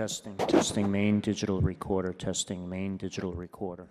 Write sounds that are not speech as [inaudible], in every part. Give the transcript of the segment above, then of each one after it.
Testing, testing, main digital recorder, testing, main digital recorder.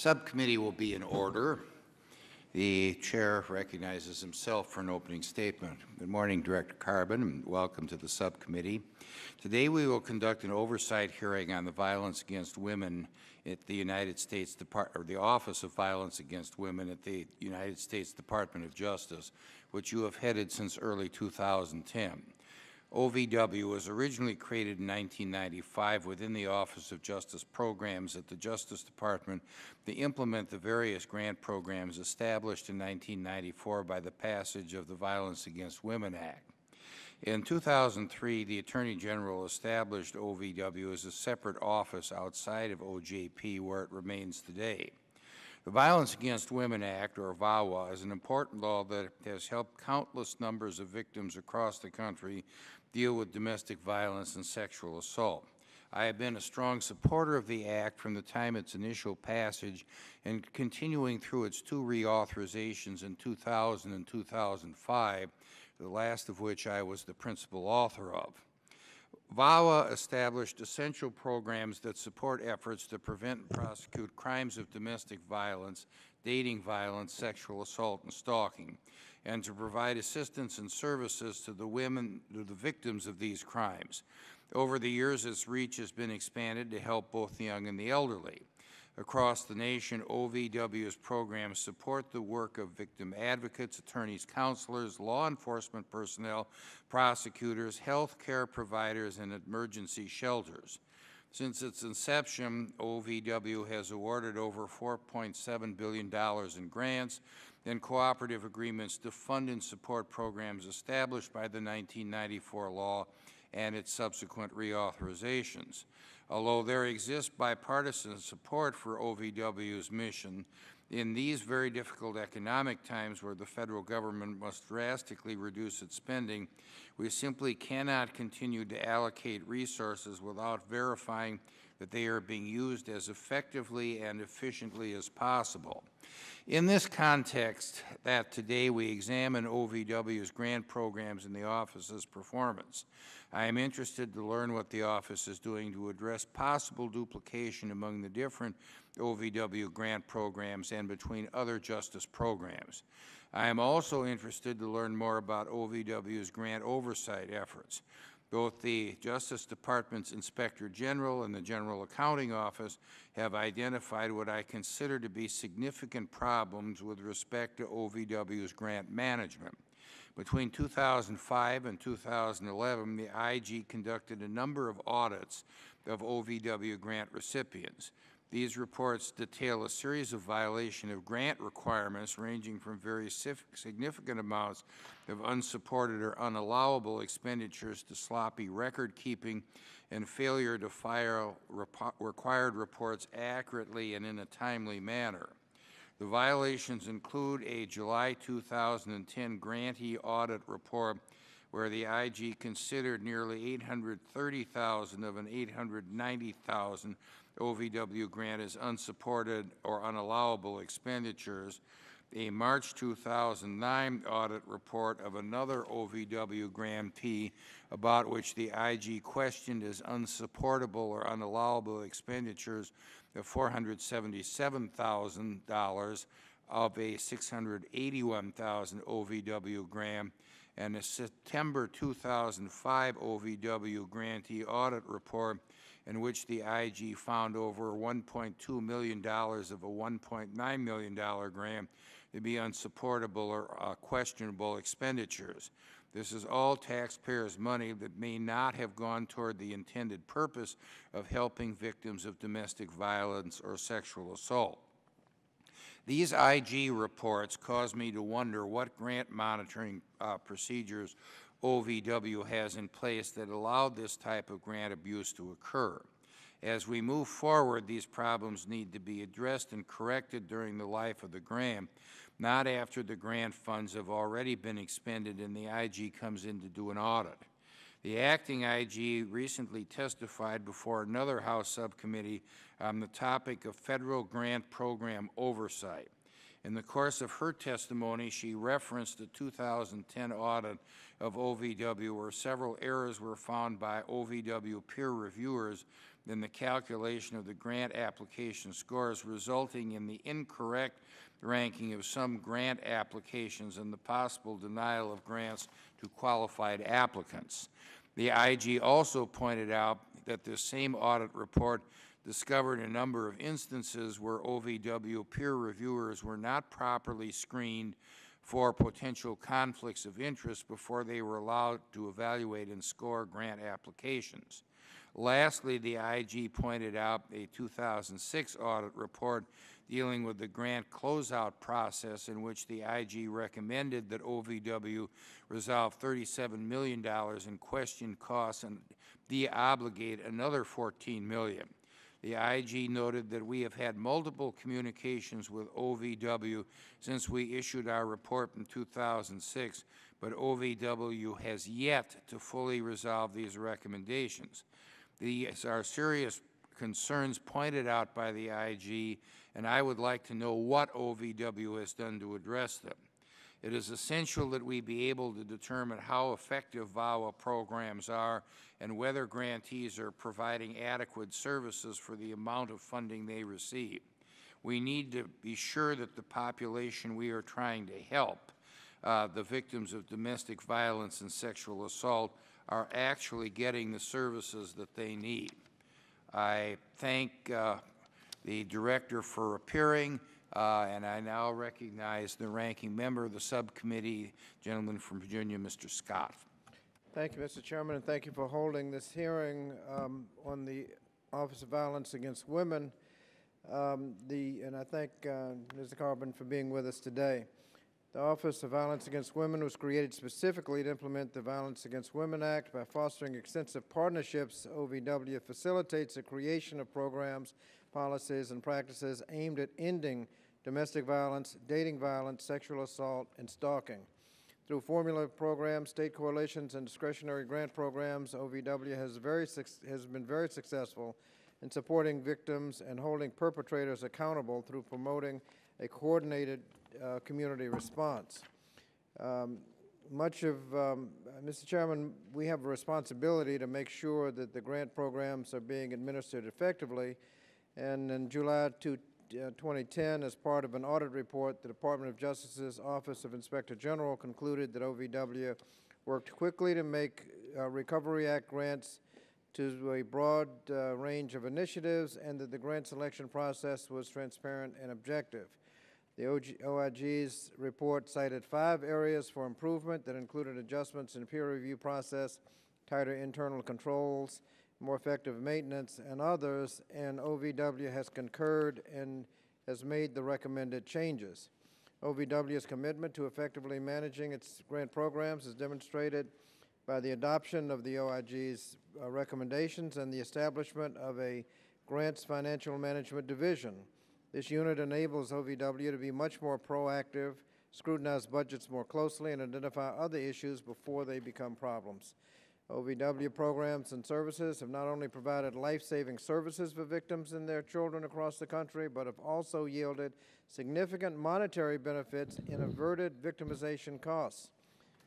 Subcommittee will be in order. The Chair recognizes himself for an opening statement. Good morning, Director Carbon, and welcome to the Subcommittee. Today we will conduct an oversight hearing on the violence against women at the United States Depart or the Office of Violence Against Women at the United States Department of Justice, which you have headed since early 2010. OVW was originally created in 1995 within the Office of Justice Programs at the Justice Department to implement the various grant programs established in 1994 by the passage of the Violence Against Women Act. In 2003, the Attorney General established OVW as a separate office outside of OJP where it remains today. The Violence Against Women Act, or VAWA, is an important law that has helped countless numbers of victims across the country deal with domestic violence and sexual assault. I have been a strong supporter of the Act from the time its initial passage and continuing through its two reauthorizations in 2000 and 2005, the last of which I was the principal author of. VAWA established essential programs that support efforts to prevent and prosecute crimes of domestic violence, dating violence, sexual assault, and stalking, and to provide assistance and services to the women, to the victims of these crimes. Over the years, its reach has been expanded to help both the young and the elderly. Across the nation, OVW's programs support the work of victim advocates, attorneys, counselors, law enforcement personnel, prosecutors, health care providers, and emergency shelters. Since its inception, OVW has awarded over $4.7 billion in grants and cooperative agreements to fund and support programs established by the 1994 law and its subsequent reauthorizations. Although there exists bipartisan support for OVW's mission, in these very difficult economic times where the Federal Government must drastically reduce its spending, we simply cannot continue to allocate resources without verifying that they are being used as effectively and efficiently as possible. In this context, that today we examine OVW's grant programs and the office's performance. I am interested to learn what the office is doing to address possible duplication among the different OVW grant programs and between other justice programs. I am also interested to learn more about OVW's grant oversight efforts. Both the Justice Department's Inspector General and the General Accounting Office have identified what I consider to be significant problems with respect to OVW's grant management. Between 2005 and 2011, the IG conducted a number of audits of OVW grant recipients. These reports detail a series of violation of grant requirements ranging from very significant amounts of unsupported or unallowable expenditures to sloppy record-keeping and failure to file required reports accurately and in a timely manner. The violations include a July 2010 grantee audit report where the IG considered nearly 830,000 of an 890,000 OVW grant as unsupported or unallowable expenditures, a March 2009 audit report of another OVW grantee about which the IG questioned as unsupportable or unallowable expenditures of $477,000 of a 681,000 OVW grant, and a September 2005 OVW grantee audit report in which the IG found over $1.2 million of a $1.9 million grant to be unsupportable or uh, questionable expenditures. This is all taxpayers' money that may not have gone toward the intended purpose of helping victims of domestic violence or sexual assault. These IG reports cause me to wonder what grant monitoring uh, procedures OVW has in place that allowed this type of grant abuse to occur. As we move forward, these problems need to be addressed and corrected during the life of the grant, not after the grant funds have already been expended and the IG comes in to do an audit. The acting IG recently testified before another House subcommittee on the topic of federal grant program oversight. In the course of her testimony, she referenced the 2010 audit of OVW where several errors were found by OVW peer reviewers in the calculation of the grant application scores, resulting in the incorrect ranking of some grant applications and the possible denial of grants to qualified applicants. The IG also pointed out that the same audit report discovered a number of instances where OVW peer reviewers were not properly screened for potential conflicts of interest before they were allowed to evaluate and score grant applications. Lastly, the IG pointed out a 2006 audit report dealing with the grant closeout process in which the IG recommended that OVW resolve $37 million in questioned costs and de-obligate another $14 million. The IG noted that we have had multiple communications with OVW since we issued our report in 2006, but OVW has yet to fully resolve these recommendations. These are serious concerns pointed out by the IG, and I would like to know what OVW has done to address them. It is essential that we be able to determine how effective VAWA programs are and whether grantees are providing adequate services for the amount of funding they receive. We need to be sure that the population we are trying to help, uh, the victims of domestic violence and sexual assault, are actually getting the services that they need. I thank uh, the Director for appearing, uh, and I now recognize the ranking member of the subcommittee, gentleman from Virginia, Mr. Scott. Thank you, Mr. Chairman, and thank you for holding this hearing um, on the Office of Violence Against Women. Um, the, and I thank uh, Mr. Carbon for being with us today. The Office of Violence Against Women was created specifically to implement the Violence Against Women Act by fostering extensive partnerships. OVW facilitates the creation of programs, policies, and practices aimed at ending domestic violence, dating violence, sexual assault, and stalking. Through formula programs, state coalitions, and discretionary grant programs, OVW has, very, has been very successful in supporting victims and holding perpetrators accountable through promoting a coordinated uh, community response. Um, much of, um, Mr. Chairman, we have a responsibility to make sure that the grant programs are being administered effectively. And in July two, 2010, as part of an audit report, the Department of Justice's Office of Inspector General concluded that OVW worked quickly to make uh, Recovery Act grants to a broad uh, range of initiatives and that the grant selection process was transparent and objective. The OG OIG's report cited five areas for improvement that included adjustments in peer review process, tighter internal controls, more effective maintenance, and others, and OVW has concurred and has made the recommended changes. OVW's commitment to effectively managing its grant programs is demonstrated by the adoption of the OIG's uh, recommendations and the establishment of a Grants Financial Management Division. This unit enables OVW to be much more proactive, scrutinize budgets more closely, and identify other issues before they become problems. OVW programs and services have not only provided life-saving services for victims and their children across the country, but have also yielded significant monetary benefits in averted victimization costs.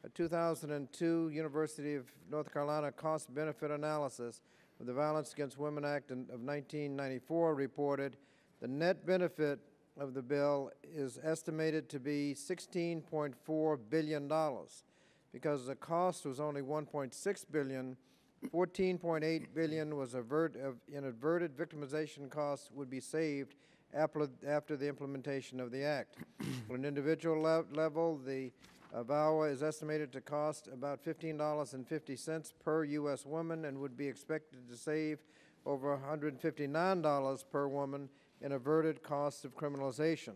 A 2002 University of North Carolina cost-benefit analysis of the Violence Against Women Act of 1994 reported the net benefit of the bill is estimated to be $16.4 billion. Because the cost was only 1.6 billion, 14.8 billion was avert, of inadvertent victimization costs would be saved after, the implementation of the act. [clears throat] On an individual lev- level, the VAWA is estimated to cost about $15.50 per U.S. woman and would be expected to save over $159 per woman in averted costs of criminalization.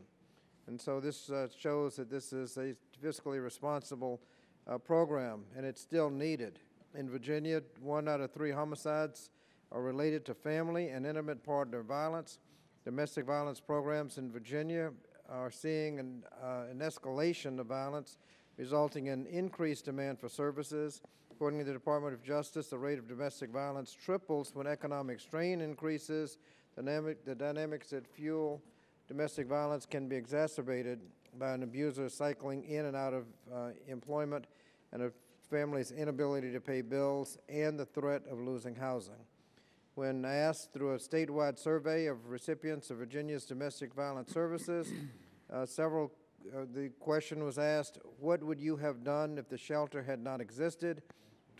And so this uh, shows that this is a fiscally responsible uh, program, and it's still needed. In Virginia, one out of three homicides are related to family and intimate partner violence. Domestic violence programs in Virginia are seeing an, uh, an escalation of violence, resulting in increased demand for services. According to the Department of Justice, the rate of domestic violence triples when economic strain increases. Dynamic, the dynamics that fuel domestic violence can be exacerbated by an abuser cycling in and out of uh, employment and a family's inability to pay bills and the threat of losing housing. When asked through a statewide survey of recipients of Virginia's domestic violence services, [coughs] uh, several, uh, the question was asked, what would you have done if the shelter had not existed?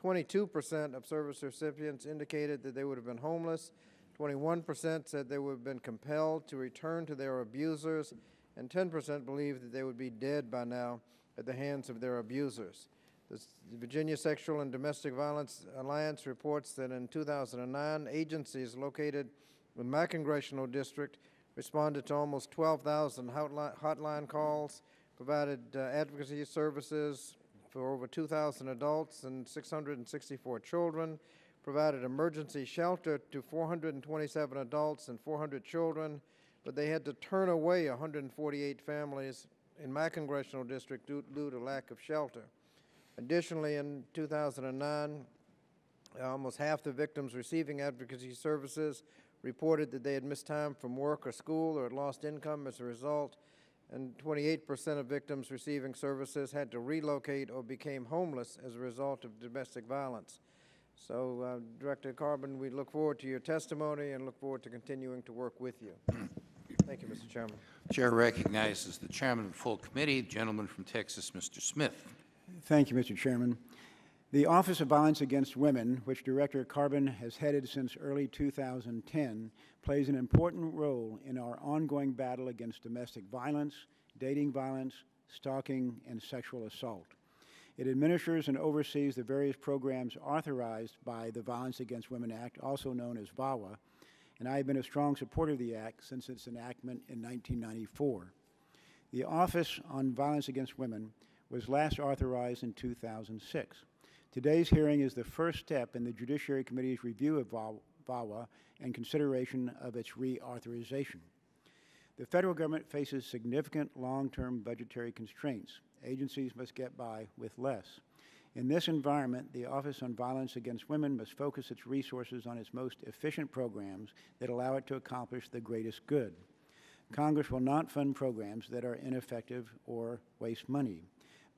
22% of service recipients indicated that they would have been homeless. 21% said they would have been compelled to return to their abusers, and 10% believed that they would be dead by now at the hands of their abusers. The Virginia Sexual and Domestic Violence Alliance reports that in 2009, agencies located in my congressional district responded to almost 12,000 hotline calls, provided uh, advocacy services for over 2,000 adults and 664 children, provided emergency shelter to 427 adults and 400 children, but they had to turn away 148 families in my congressional district due, due to lack of shelter. Additionally, in 2009, almost half the victims receiving advocacy services reported that they had missed time from work or school or had lost income as a result, and 28% of victims receiving services had to relocate or became homeless as a result of domestic violence. So, uh, Director Carbon, we look forward to your testimony and look forward to continuing to work with you. [clears throat] Thank you, Mr. Chairman. Chair recognizes the chairman of the full committee, the gentleman from Texas, Mr. Smith. Thank you, Mr. Chairman. The Office of Violence Against Women, which Director Carbon has headed since early 2010, plays an important role in our ongoing battle against domestic violence, dating violence, stalking, and sexual assault. It administers and oversees the various programs authorized by the Violence Against Women Act, also known as VAWA, and I have been a strong supporter of the Act since its enactment in 1994. The Office on Violence Against Women was last authorized in 2006. Today's hearing is the first step in the Judiciary Committee's review of VAW- VAWA and consideration of its reauthorization. The federal government faces significant long-term budgetary constraints. Agencies must get by with less. In this environment, the Office on Violence Against Women must focus its resources on its most efficient programs that allow it to accomplish the greatest good. Congress will not fund programs that are ineffective or waste money.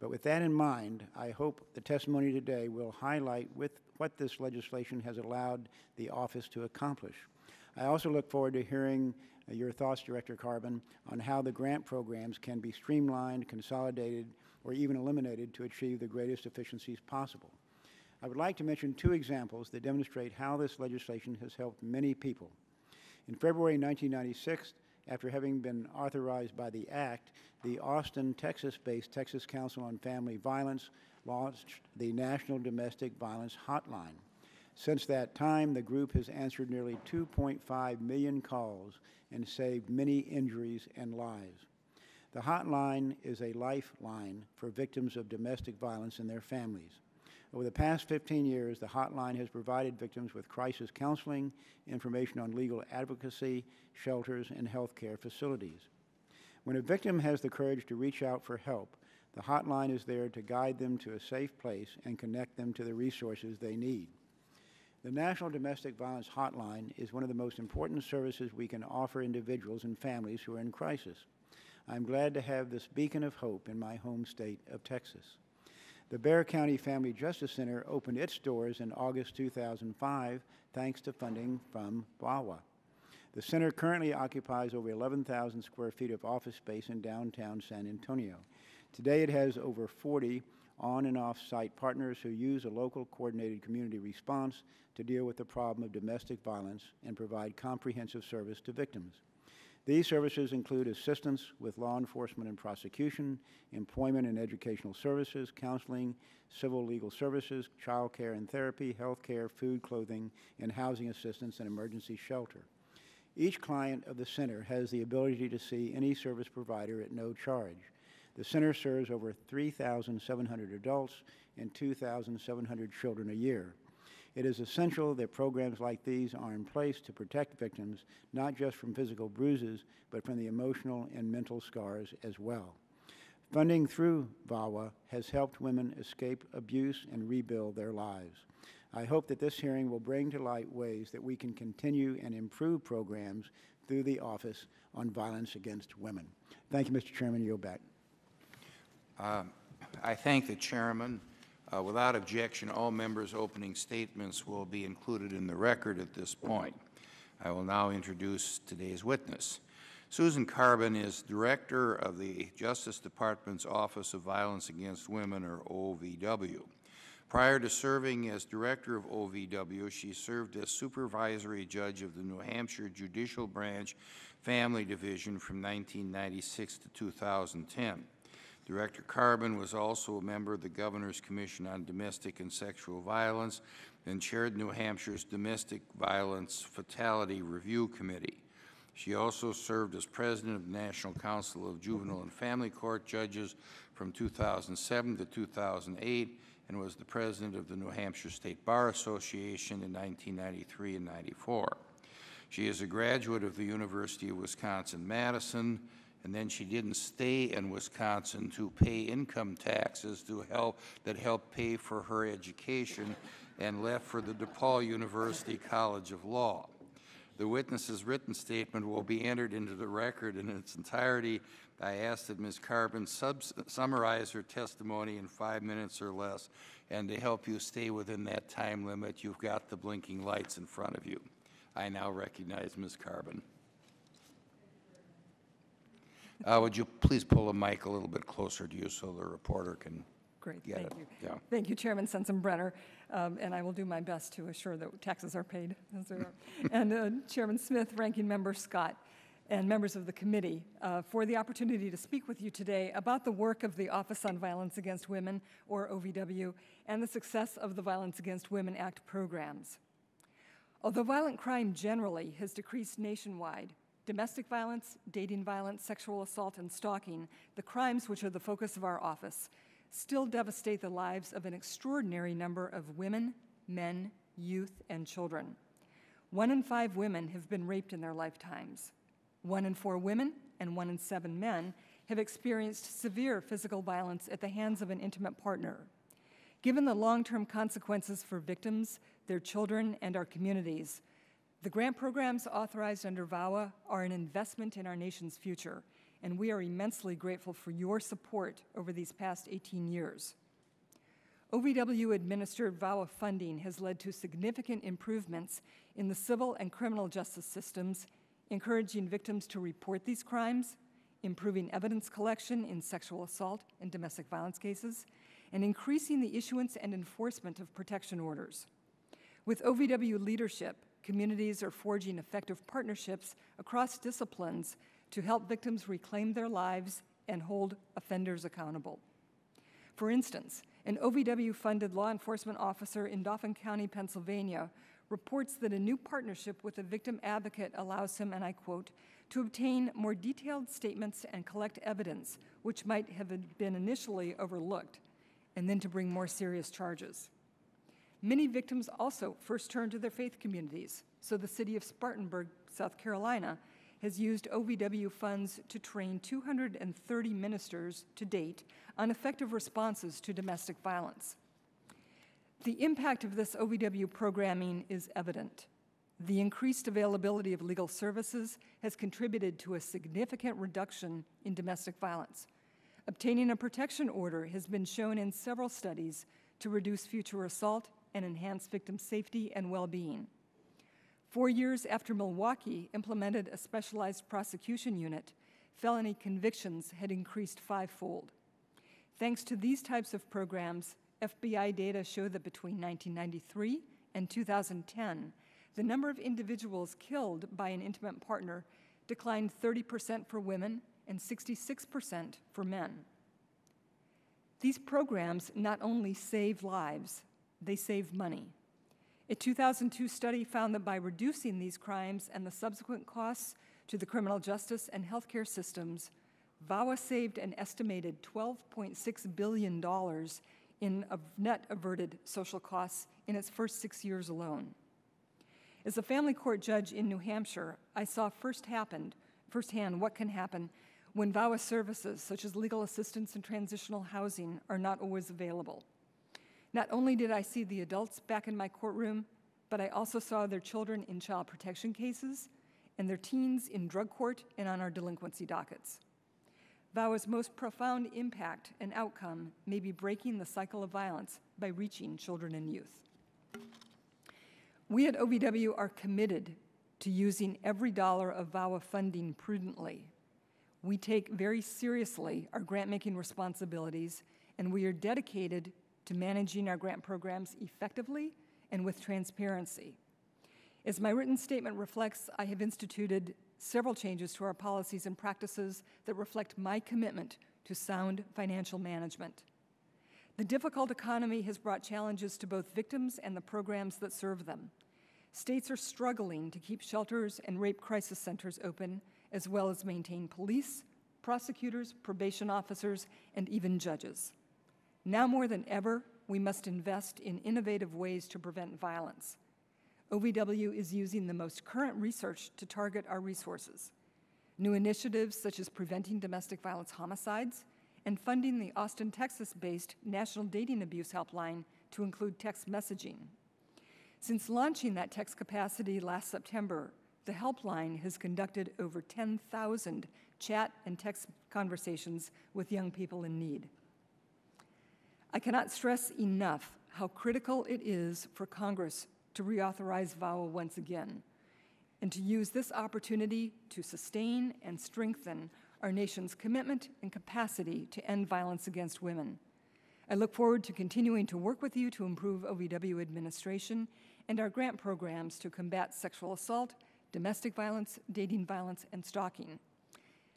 But with that in mind, I hope the testimony today will highlight with what this legislation has allowed the office to accomplish. I also look forward to hearing uh, your thoughts, Director Carbon, on how the grant programs can be streamlined, consolidated, or even eliminated to achieve the greatest efficiencies possible. I would like to mention two examples that demonstrate how this legislation has helped many people. In February 1996, after having been authorized by the Act, the Austin, Texas-based Texas Council on Family Violence launched the National Domestic Violence Hotline. Since that time, the group has answered nearly 2.5 million calls and saved many injuries and lives. The hotline is a lifeline for victims of domestic violence and their families. Over the past 15 years, the hotline has provided victims with crisis counseling, information on legal advocacy, shelters, and health care facilities. When a victim has the courage to reach out for help, the hotline is there to guide them to a safe place and connect them to the resources they need. The National Domestic Violence Hotline is one of the most important services we can offer individuals and families who are in crisis. I'm glad to have this beacon of hope in my home state of Texas. The Bexar County Family Justice Center opened its doors in August 2005 thanks to funding from VAWA. The center currently occupies over 11,000 square feet of office space in downtown San Antonio. Today it has over 40 on and off site partners who use a local coordinated community response to deal with the problem of domestic violence and provide comprehensive service to victims. These services include assistance with law enforcement and prosecution, employment and educational services, counseling, civil legal services, child care and therapy, health care, food, clothing, and housing assistance and emergency shelter. Each client of the center has the ability to see any service provider at no charge. The center serves over 3,700 adults and 2,700 children a year. It is essential that programs like these are in place to protect victims not just from physical bruises, but from the emotional and mental scars as well. Funding through VAWA has helped women escape abuse and rebuild their lives. I hope that this hearing will bring to light ways that we can continue and improve programs through the Office on Violence Against Women. Thank you, Mr. Chairman. Yield back. Um, I thank the chairman. Uh, Without objection, all members' opening statements will be included in the record at this point. I will now introduce today's witness. Susan Carbon is Director of the Justice Department's Office of Violence Against Women, or OVW. Prior to serving as Director of OVW, she served as Supervisory Judge of the New Hampshire Judicial Branch Family Division from 1996 to 2010. Director Carbon was also a member of the Governor's Commission on Domestic and Sexual Violence and chaired New Hampshire's Domestic Violence Fatality Review Committee. She also served as president of the National Council of Juvenile and Family Court Judges from 2007 to 2008 and was the president of the New Hampshire State Bar Association in 1993 and 94. She is a graduate of the University of Wisconsin-Madison, and then she didn't stay in Wisconsin to pay income taxes to help, that helped pay for her education and left for the DePaul University College of Law. The witness's written statement will be entered into the record in its entirety. I ask that Ms. Carbon summarize her testimony in five minutes or less, and to help you stay within that time limit, you've got the blinking lights in front of you. I now recognize Ms. Carbon. Uh, Would you please pull the mic a little bit closer to you so the reporter can Great, get thank it? you. Yeah. Thank you, Chairman Sensenbrenner, um, and I will do my best to assure that taxes are paid. as they are. [laughs] And uh, Chairman Smith, Ranking Member Scott, and members of the committee uh, for the opportunity to speak with you today about the work of the Office on Violence Against Women, or OVW, and the success of the Violence Against Women Act programs. Although violent crime generally has decreased nationwide, domestic violence, dating violence, sexual assault, and stalking, the crimes which are the focus of our office, still devastate the lives of an extraordinary number of women, men, youth, and children. One in five women have been raped in their lifetimes. One in four women and one in seven men have experienced severe physical violence at the hands of an intimate partner. Given the long-term consequences for victims, their children, and our communities, the grant programs authorized under VAWA are an investment in our nation's future, and we are immensely grateful for your support over these past 18 years. OVW-administered VAWA funding has led to significant improvements in the civil and criminal justice systems, encouraging victims to report these crimes, improving evidence collection in sexual assault and domestic violence cases, and increasing the issuance and enforcement of protection orders. With OVW leadership, communities are forging effective partnerships across disciplines to help victims reclaim their lives and hold offenders accountable. For instance, an OVW-funded law enforcement officer in Dauphin County, Pennsylvania, reports that a new partnership with a victim advocate allows him, and I quote, to obtain more detailed statements and collect evidence which might have been initially overlooked, and then to bring more serious charges. Many victims also first turn to their faith communities, so the city of Spartanburg, South Carolina, has used OVW funds to train 230 ministers to date on effective responses to domestic violence. The impact of this OVW programming is evident. The increased availability of legal services has contributed to a significant reduction in domestic violence. Obtaining a protection order has been shown in several studies to reduce future assault and enhance victim safety and well-being. Four years after Milwaukee implemented a specialized prosecution unit, felony convictions had increased fivefold. Thanks to these types of programs, FBI data show that between 1993 and 2010, the number of individuals killed by an intimate partner declined 30% for women and 66% for men. These programs not only save lives, they save money. A 2002 study found that by reducing these crimes and the subsequent costs to the criminal justice and healthcare systems, VAWA saved an estimated $12.6 billion in net averted social costs in its first six years alone. As a family court judge in New Hampshire, I saw first happened, firsthand what can happen when VAWA services, such as legal assistance and transitional housing, are not always available. Not only did I see the adults back in my courtroom, but I also saw their children in child protection cases and their teens in drug court and on our delinquency dockets. VAWA's most profound impact and outcome may be breaking the cycle of violence by reaching children and youth. We at OVW are committed to using every dollar of VAWA funding prudently. We take very seriously our grant-making responsibilities, and we are dedicated to managing our grant programs effectively and with transparency. As my written statement reflects, I have instituted several changes to our policies and practices that reflect my commitment to sound financial management. The difficult economy has brought challenges to both victims and the programs that serve them. States are struggling to keep shelters and rape crisis centers open, as well as maintain police, prosecutors, probation officers, and even judges. Now more than ever, we must invest in innovative ways to prevent violence. OVW is using the most current research to target our resources. New initiatives such as preventing domestic violence homicides and funding the Austin, Texas-based National Dating Abuse Helpline to include text messaging. Since launching that text capacity last September, the helpline has conducted over 10,000 chat and text conversations with young people in need. I cannot stress enough how critical it is for Congress to reauthorize VAWA once again and to use this opportunity to sustain and strengthen our nation's commitment and capacity to end violence against women. I look forward to continuing to work with you to improve OVW administration and our grant programs to combat sexual assault, domestic violence, dating violence, and stalking.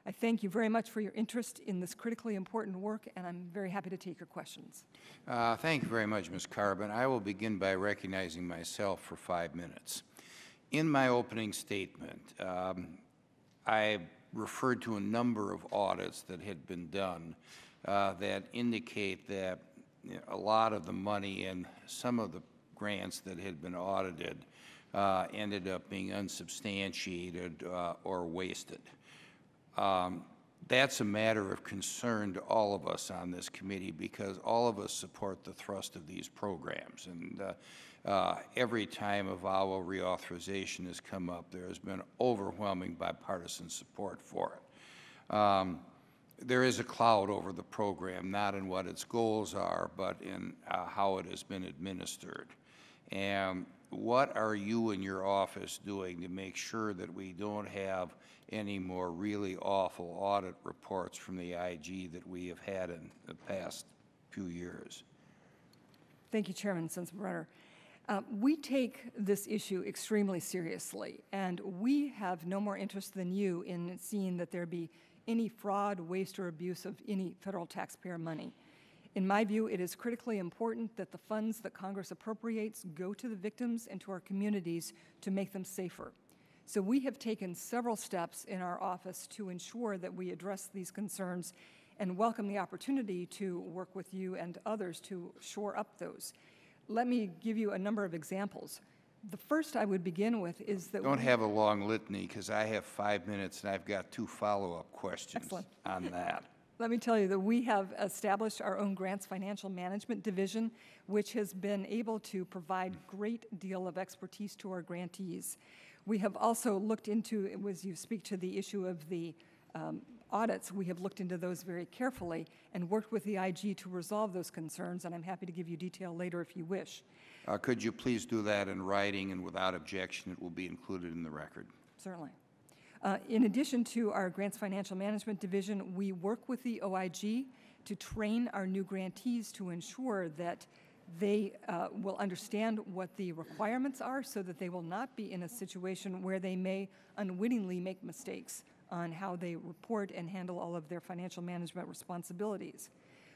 I thank you very much for your interest in this critically important work, and I'm very happy to take your questions. Uh, Thank you very much, Ms. Carbon. I will begin by recognizing myself for five minutes. In my opening statement, um, I referred to a number of audits that had been done uh, that indicate that you know, a lot of the money and some of the grants that had been audited uh, ended up being unsubstantiated uh, or wasted. Um, that's a matter of concern to all of us on this committee because all of us support the thrust of these programs. And uh, uh, every time a VAWA reauthorization has come up, there has been overwhelming bipartisan support for it. Um, there is a cloud over the program, not in what its goals are, but in uh, how it has been administered. And what are you and your office doing to make sure that we don't have any more really awful audit reports from the IG that we have had in the past few years? Thank you, Chairman Sensenbrenner. Uh, We take this issue extremely seriously, and we have no more interest than you in seeing that there be any fraud, waste, or abuse of any federal taxpayer money. In my view, it is critically important that the funds that Congress appropriates go to the victims and to our communities to make them safer. So we have taken several steps in our office to ensure that we address these concerns and welcome the opportunity to work with you and others to shore up those. Let me give you a number of examples. The first I would begin with is that Don't we- have a long litany, because I have five minutes and I've got two follow-up questions Excellent. on that. [laughs] Let me tell you that we have established our own grants financial management division, which has been able to provide great deal of expertise to our grantees. We have also looked into, it as you speak to the issue of the um, audits, we have looked into those very carefully and worked with the IG to resolve those concerns, and I'm happy to give you detail later if you wish. Uh, Could you please do that in writing and without objection? It will be included in the record. Certainly. Uh, In addition to our Grants Financial Management Division, we work with the OIG to train our new grantees to ensure that they uh, will understand what the requirements are so that they will not be in a situation where they may unwittingly make mistakes on how they report and handle all of their financial management responsibilities.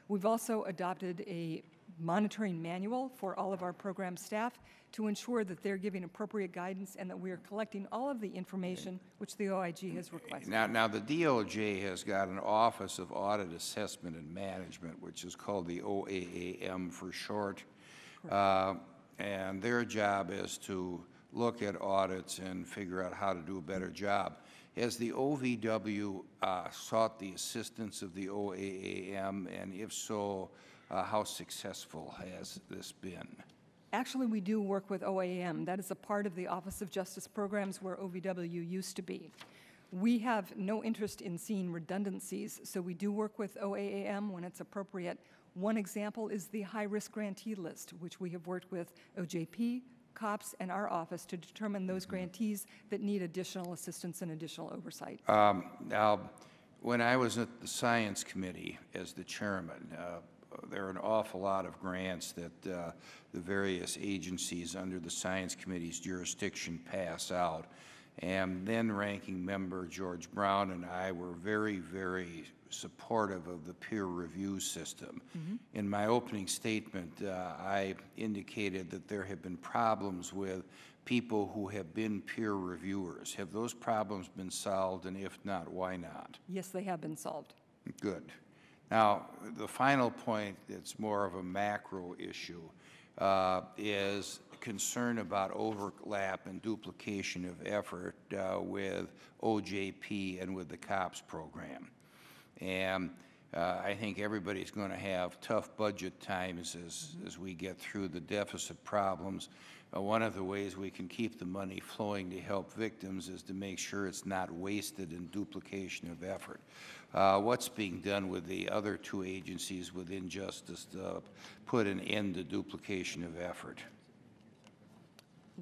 We've also adopted a monitoring manual for all of our program staff to ensure that they're giving appropriate guidance and that we are collecting all of the information which the OIG has requested. Now, now, the DOJ has got an Office of Audit Assessment and Management, which is called the OAAM for short. Uh, And their job is to look at audits and figure out how to do a better job. Has the OVW uh, sought the assistance of the OAAM, and if so, uh, how successful has this been? Actually, we do work with OAM. That is a part of the Office of Justice Programs where OVW used to be. We have no interest in seeing redundancies, so we do work with OAAM when it's appropriate. One example is the high-risk grantee list, which we have worked with OJP, COPS, and our office to determine those grantees that need additional assistance and additional oversight. Um, Now, when I was at the Science Committee as the chairman, uh, there are an awful lot of grants that uh, the various agencies under the Science Committee's jurisdiction pass out. And then Ranking Member George Brown and I were very, very supportive of the peer review system. In my opening statement, uh, I indicated that there have been problems with people who have been peer reviewers. Have those problems been solved, and if not, why not? Yes, they have been solved. Good. Now, the final point that's more of a macro issue uh, is concern about overlap and duplication of effort uh, with OJP and with the COPS program. And uh, I think everybody's going to have tough budget times as, as we get through the deficit problems. Uh, One of the ways we can keep the money flowing to help victims is to make sure it's not wasted in duplication of effort. Uh, What's being done with the other two agencies within justice to put an end to duplication of effort?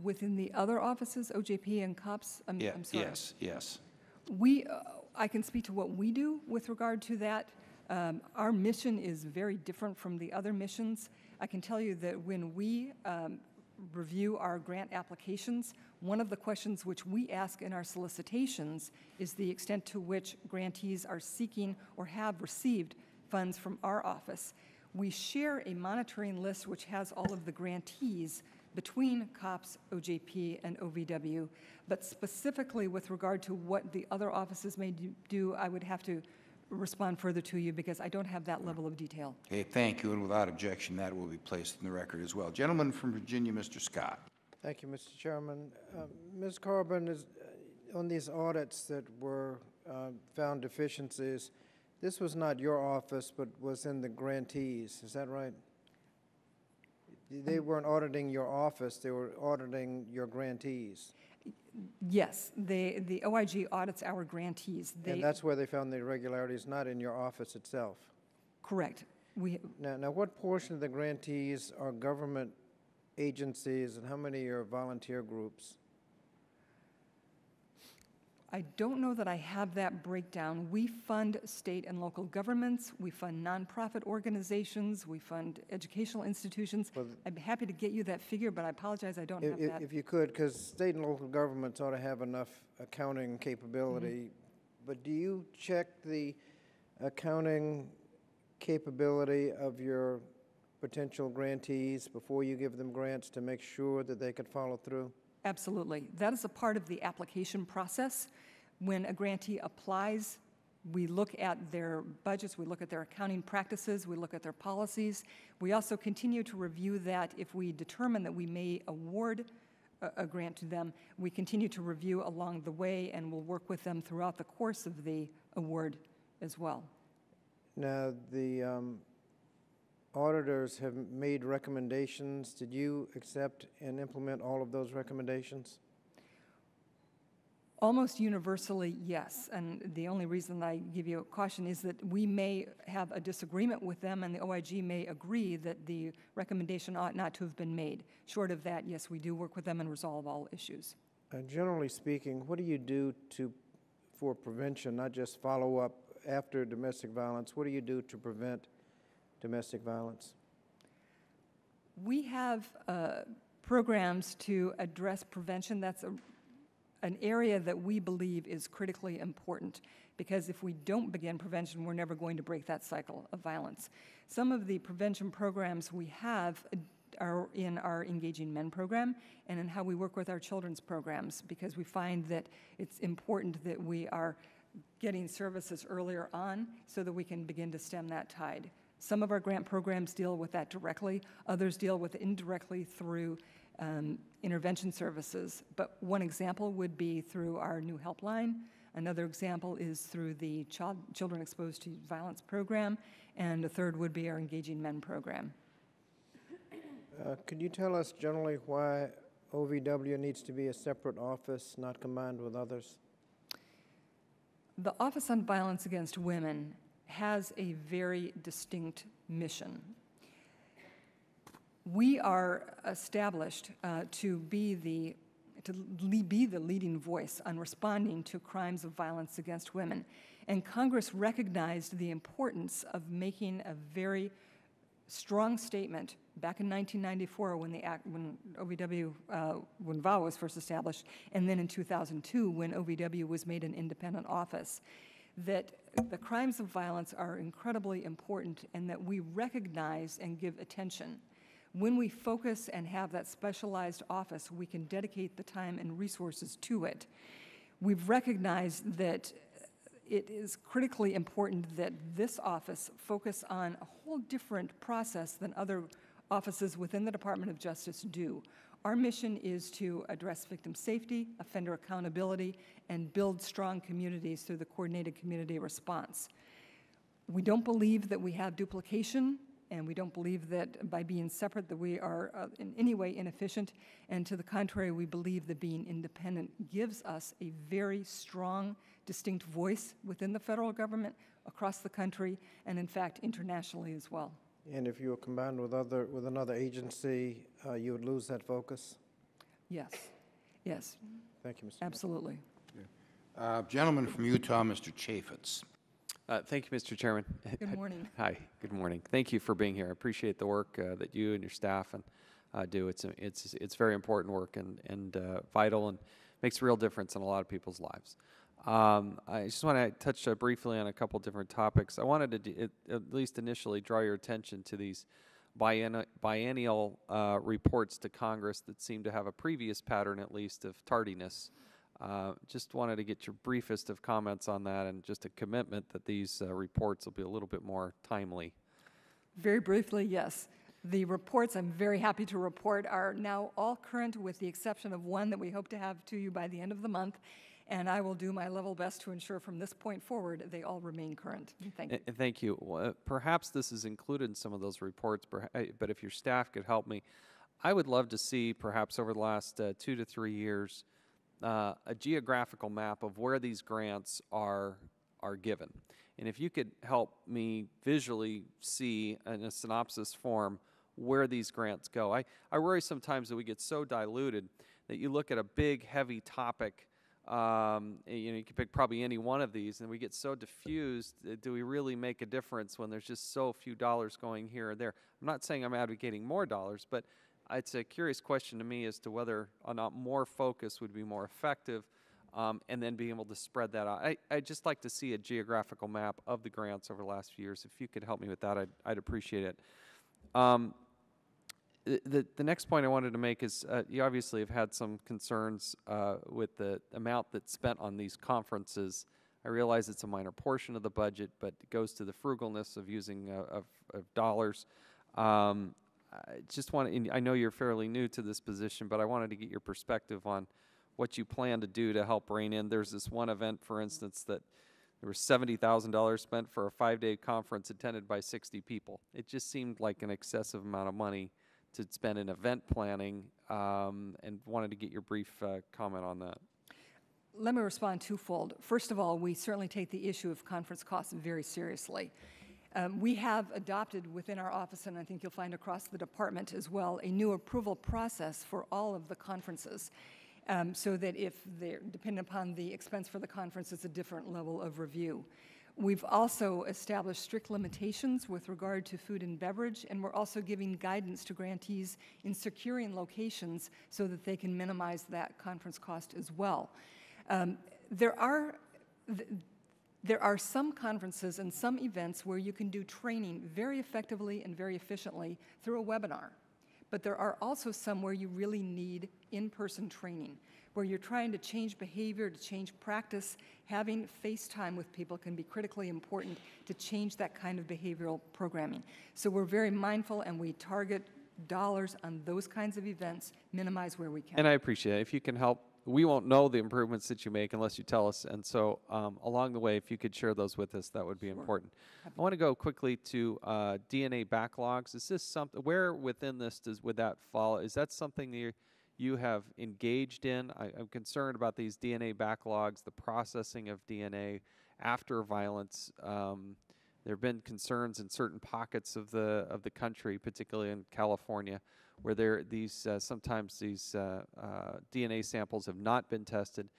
Within the other offices, OJP and COPS, I'm Yeah, I'm sorry. Yes, yes. We, uh, I can speak to what we do with regard to that. Um, Our mission is very different from the other missions. I can tell you that when we um, review our grant applications, one of the questions which we ask in our solicitations is the extent to which grantees are seeking or have received funds from our office. We share a monitoring list which has all of the grantees between COPS, OJP, and OVW, but specifically with regard to what the other offices may do- I would have to respond further to you because I don't have that level of detail. Okay, thank you, and without objection, that will be placed in the record as well. Gentleman from Virginia, Mr. Scott. Thank you, Mr. Chairman. Uh, Ms. Carbon, is, uh, on these audits that were uh, found deficiencies. This was not your office, but was in the grantees, is that right? They weren't auditing your office, they were auditing your grantees. Yes, they, the OIG audits our grantees. They, And that's where they found the irregularities, not in your office itself. correct. We, Now, now, what portion of the grantees are government agencies and how many are volunteer groups? I don't know that I have that breakdown. We fund state and local governments, we fund nonprofit organizations, we fund educational institutions. Well, I'm happy to get you that figure, but I apologize, I don't If, have if- that. if you could, because state and local governments ought to have enough accounting capability. Mm-hmm. But do you check the accounting capability of your potential grantees before you give them grants to make sure that they could follow through? Absolutely. That is a part of the application process. When a grantee applies, we look at their budgets, we look at their accounting practices, we look at their policies. We also continue to review that if we determine that we may award a, a grant to them, we continue to review along the way and we'll work with them throughout the course of the award as well. Now, the um, auditors have made recommendations. Did you accept and implement all of those recommendations? Almost universally, yes. And the only reason I give you a caution is that we may have a disagreement with them, and the OIG may agree that the recommendation ought not to have been made. Short of that, yes, we do work with them and resolve all issues. Uh, Generally speaking, what do you do to, for prevention, not just follow-up after domestic violence? What do you do to prevent domestic violence? We have uh, programs to address prevention. That's a, an area that we believe is critically important because if we don't begin prevention, we're never going to break that cycle of violence. Some of the prevention programs we have uh, are in our Engaging Men program and in how we work with our children's programs because we find that it's important that we are getting services earlier on so that we can begin to stem that tide. Some of our grant programs deal with that directly, others deal with it indirectly through um, intervention services. But one example would be through our new helpline. Another example is through the Child, Children Exposed to Violence program. And a third would be our Engaging Men program. Uh, Could you tell us generally why OVW needs to be a separate office, not combined with others? The Office on Violence Against Women has a very distinct mission. We are established uh, to be the to be the leading voice on responding to crimes of violence against women. And Congress recognized the importance of making a very strong statement back in 1994 when the act, when OVW, uh, when VAWA was first established, and then in 2002 when OVW was made an independent office, that the crimes of violence are incredibly important and that we recognize and give attention. When we focus and have that specialized office, we can dedicate the time and resources to it. We've recognized that it is critically important that this office focus on a whole different process than other offices within the Department of Justice do. Our mission is to address victim safety, offender accountability, and build strong communities through the coordinated community response. We don't believe that we have duplication, and we don't believe that by being separate that we are uh, in any way inefficient. And to the contrary, we believe that being independent gives us a very strong, distinct voice within the federal government, across the country, and in fact, internationally as well. And if you were combined with other, with another agency, uh, you would lose that focus? Yes, yes, Thank you, Mr. Smith. absolutely. Uh, Gentleman from Utah, Mr. Chaffetz. Uh, Thank you, Mr. Chairman. Good [laughs] morning. Hi, good morning. Thank you for being here. I appreciate the work uh, that you and your staff and uh, do. It's, it's, it's very important work and, and uh, vital and makes a real difference in a lot of people's lives. Um, I just want to touch uh, briefly on a couple different topics. I wanted to, d- at- at least initially, draw your attention to these bienni- biennial uh, reports to Congress that seem to have a previous pattern, at least, of tardiness. Uh, Just wanted to get your briefest of comments on that and just a commitment that these uh, reports will be a little bit more timely. Very briefly, yes. The reports, I'm very happy to report, are now all current with the exception of one that we hope to have to you by the end of the month. And I will do my level best to ensure from this point forward, they all remain current. Thank you. A- thank you. Well, uh, Perhaps this is included in some of those reports, uh, but if your staff could help me, I would love to see perhaps over the last uh, two to three years, uh, a geographical map of where these grants are, are given. And if you could help me visually see in a synopsis form where these grants go. I, I worry sometimes that we get so diluted that you look at a big, heavy topic um, you know, you can pick probably any one of these, and we get so diffused. uh, Do we really make a difference when there's just so few dollars going here or there? I'm not saying I'm advocating more dollars, but it's a curious question to me as to whether or not more focus would be more effective, um, and then being able to spread that out. I I just like to see a geographical map of the grants over the last few years. If you could help me with that, I'd I'd appreciate it. Um, the- the, next point I wanted to make is uh, you obviously have had some concerns uh, with the amount that's spent on these conferences. I realize it's a minor portion of the budget, but it goes to the frugalness of using uh, of, of dollars. Um, I just want to, I know you're fairly new to this position, but I wanted to get your perspective on what you plan to do to help rein in. There's this one event, for instance, that there was seventy thousand dollars spent for a five-day conference attended by sixty people. It just seemed like an excessive amount of money to spend in event planning, um, and wanted to get your brief uh, comment on that. Let me respond twofold. First of all, we certainly take the issue of conference costs very seriously. Um, We have adopted within our office, and I think you'll find across the department as well, a new approval process for all of the conferences, um, so that if they're, depending upon the expense for the conference, it's a different level of review. We've also established strict limitations with regard to food and beverage, and we're also giving guidance to grantees in securing locations so that they can minimize that conference cost as well. Um, There are, th- there are some conferences and some events where you can do training very effectively and very efficiently through a webinar. But there are also some where you really need in-person training, where you're trying to change behavior, to change practice. Having FaceTime with people can be critically important to change that kind of behavioral programming. So we're very mindful and we target dollars on those kinds of events, minimize where we can. And I appreciate it. If you can help, we won't know the improvements that you make unless you tell us. And so, um, along the way, if you could share those with us, that would be important. I want to go quickly to uh, DNA backlogs. Is this something? Where within this does would that fall? Is that something that you have engaged in? I, I'm concerned about these DNA backlogs, the processing of DNA after violence. Um, there have been concerns in certain pockets of the of the country, particularly in California, where there these uh, sometimes these uh, uh, DNA samples have not been tested.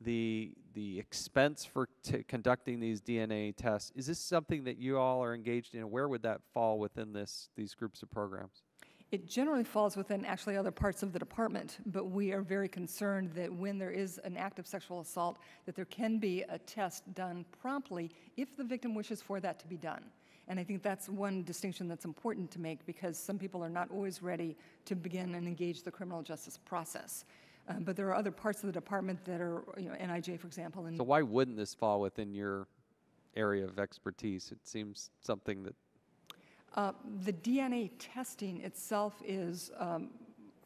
The the expense for conducting these DNA tests is this something that you all are engaged in? Where would that fall within this these groups of programs? It generally falls within actually other parts of the department, but we are very concerned that when there is an act of sexual assault, that there can be a test done promptly if the victim wishes for that to be done. And I think that's one distinction that's important to make because some people are not always ready to begin and engage the criminal justice process. Uh, but there are other parts of the department that are, you know, NIJ, for example, and So why wouldn't this fall within your area of expertise? It seems something that Uh, The DNA testing itself is, um,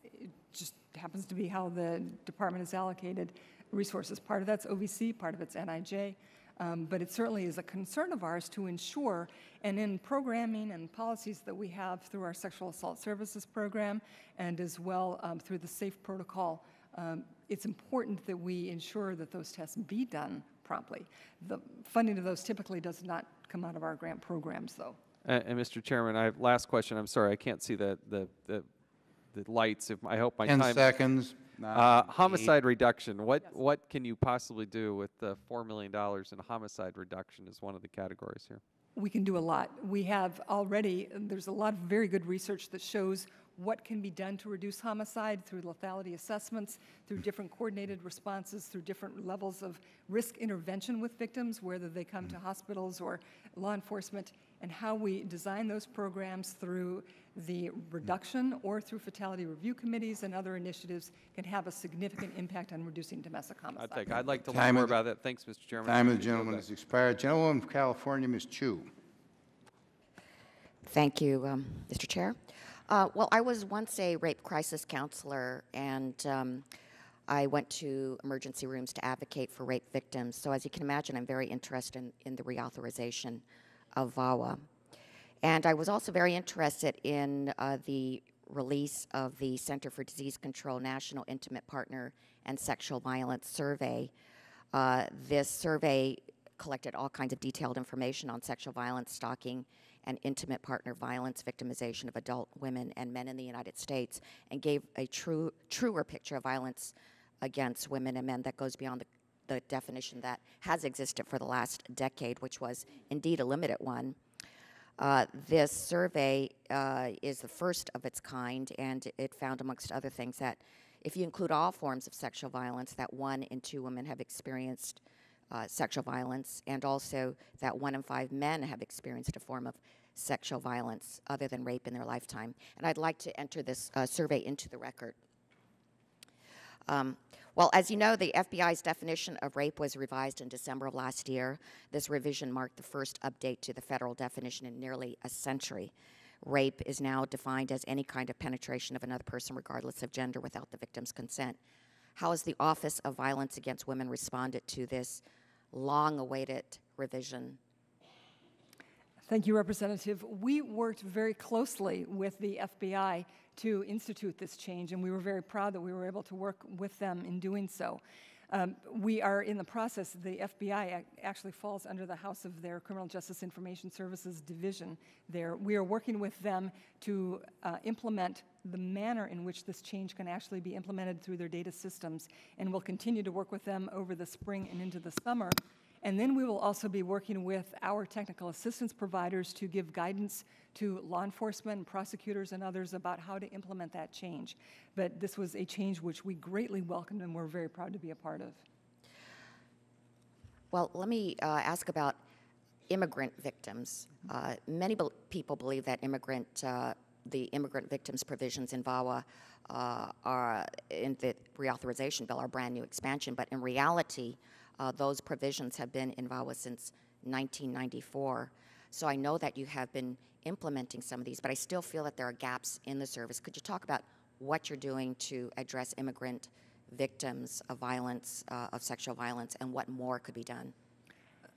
it just happens to be how the department is allocated resources. Part of that's OVC, part of it's NIJ, um, but it certainly is a concern of ours to ensure, and in programming and policies that we have through our sexual assault services program, and as well um, through the SAFE protocol, um, it's important that we ensure that those tests be done promptly. The funding of those typically does not come out of our grant programs, though. And, and Mr. Chairman, I have last question. I'm sorry, I can't see the the the, the lights. If I hope my 10 time. seconds. Uh, Nine, eight. homicide reduction. What what can you possibly do with the four million dollars in homicide reduction? Is one of the categories here. We can do a lot. We have already, there's a lot of very good research that shows what can be done to reduce homicide through lethality assessments, through different coordinated responses, through different levels of risk intervention with victims, whether they come to hospitals or law enforcement, and how we design those programs through the reduction or through fatality review committees and other initiatives can have a significant impact on reducing domestic I homicide. think I'd like to Time learn more of the- about that. Thanks, Mr. Chairman. Time of the gentleman has expired. Gentlewoman from California, Ms. Chu. Thank you, um, Mr. Chair. Uh, well, I was once a rape crisis counselor, and um, I went to emergency rooms to advocate for rape victims. So, as you can imagine, I'm very interested in, in the reauthorization of VAWA. And I was also very interested in uh, the release of the Center for Disease Control National Intimate Partner and Sexual Violence Survey. Uh, this survey collected all kinds of detailed information on sexual violence, stalking, and intimate partner violence victimization of adult women and men in the United States, and gave a true, truer picture of violence against women and men that goes beyond the, the definition that has existed for the last decade, which was indeed a limited one. Uh, this survey uh, is the first of its kind, and it found, amongst other things, that if you include all forms of sexual violence, that one in two women have experienced uh, sexual violence, and also that one in five men have experienced a form of sexual violence other than rape in their lifetime. And I'd like to enter this uh, survey into the record. Um, well, as you know, the FBI's definition of rape was revised in December of last year. This revision marked the first update to the federal definition in nearly a century. Rape is now defined as any kind of penetration of another person, regardless of gender, without the victim's consent. How has the Office of Violence Against Women responded to this long awaited revision? Thank you, Representative. We worked very closely with the FBI to institute this change, and we were very proud that we were able to work with them in doing so. Um, we are in the process, the FBI ac- actually falls under the House of their Criminal Justice Information Services Division there. We are working with them to uh, implement the manner in which this change can actually be implemented through their data systems, and we'll continue to work with them over the spring and into the summer and then we will also be working with our technical assistance providers to give guidance to law enforcement and prosecutors and others about how to implement that change. But this was a change which we greatly welcomed and we're very proud to be a part of. Well, let me uh, ask about immigrant victims. Uh, many bel people believe that immigrant, uh, the immigrant victims provisions in VAWA uh, are in the reauthorization bill are brand new expansion, but in reality, uh, those provisions have been in VAWA since 1994. So I know that you have been implementing some of these, but I still feel that there are gaps in the service. Could you talk about what you're doing to address immigrant victims of violence, uh, of sexual violence, and what more could be done?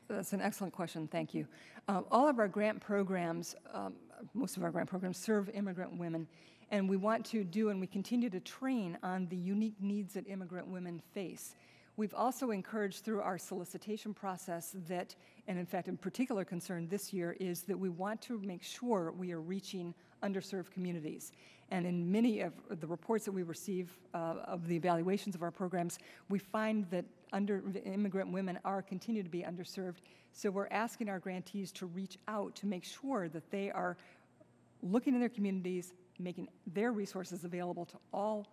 That's an excellent question. Thank you. Uh, all of our grant programs, um, most of our grant programs, serve immigrant women, and we want to do and we continue to train on the unique needs that immigrant women face. We've also encouraged through our solicitation process that, and in fact, in particular concern this year, is that we want to make sure we are reaching underserved communities. And in many of the reports that we receive uh, of the evaluations of our programs, we find that under immigrant women are continue to be underserved. So we're asking our grantees to reach out to make sure that they are looking in their communities, making their resources available to all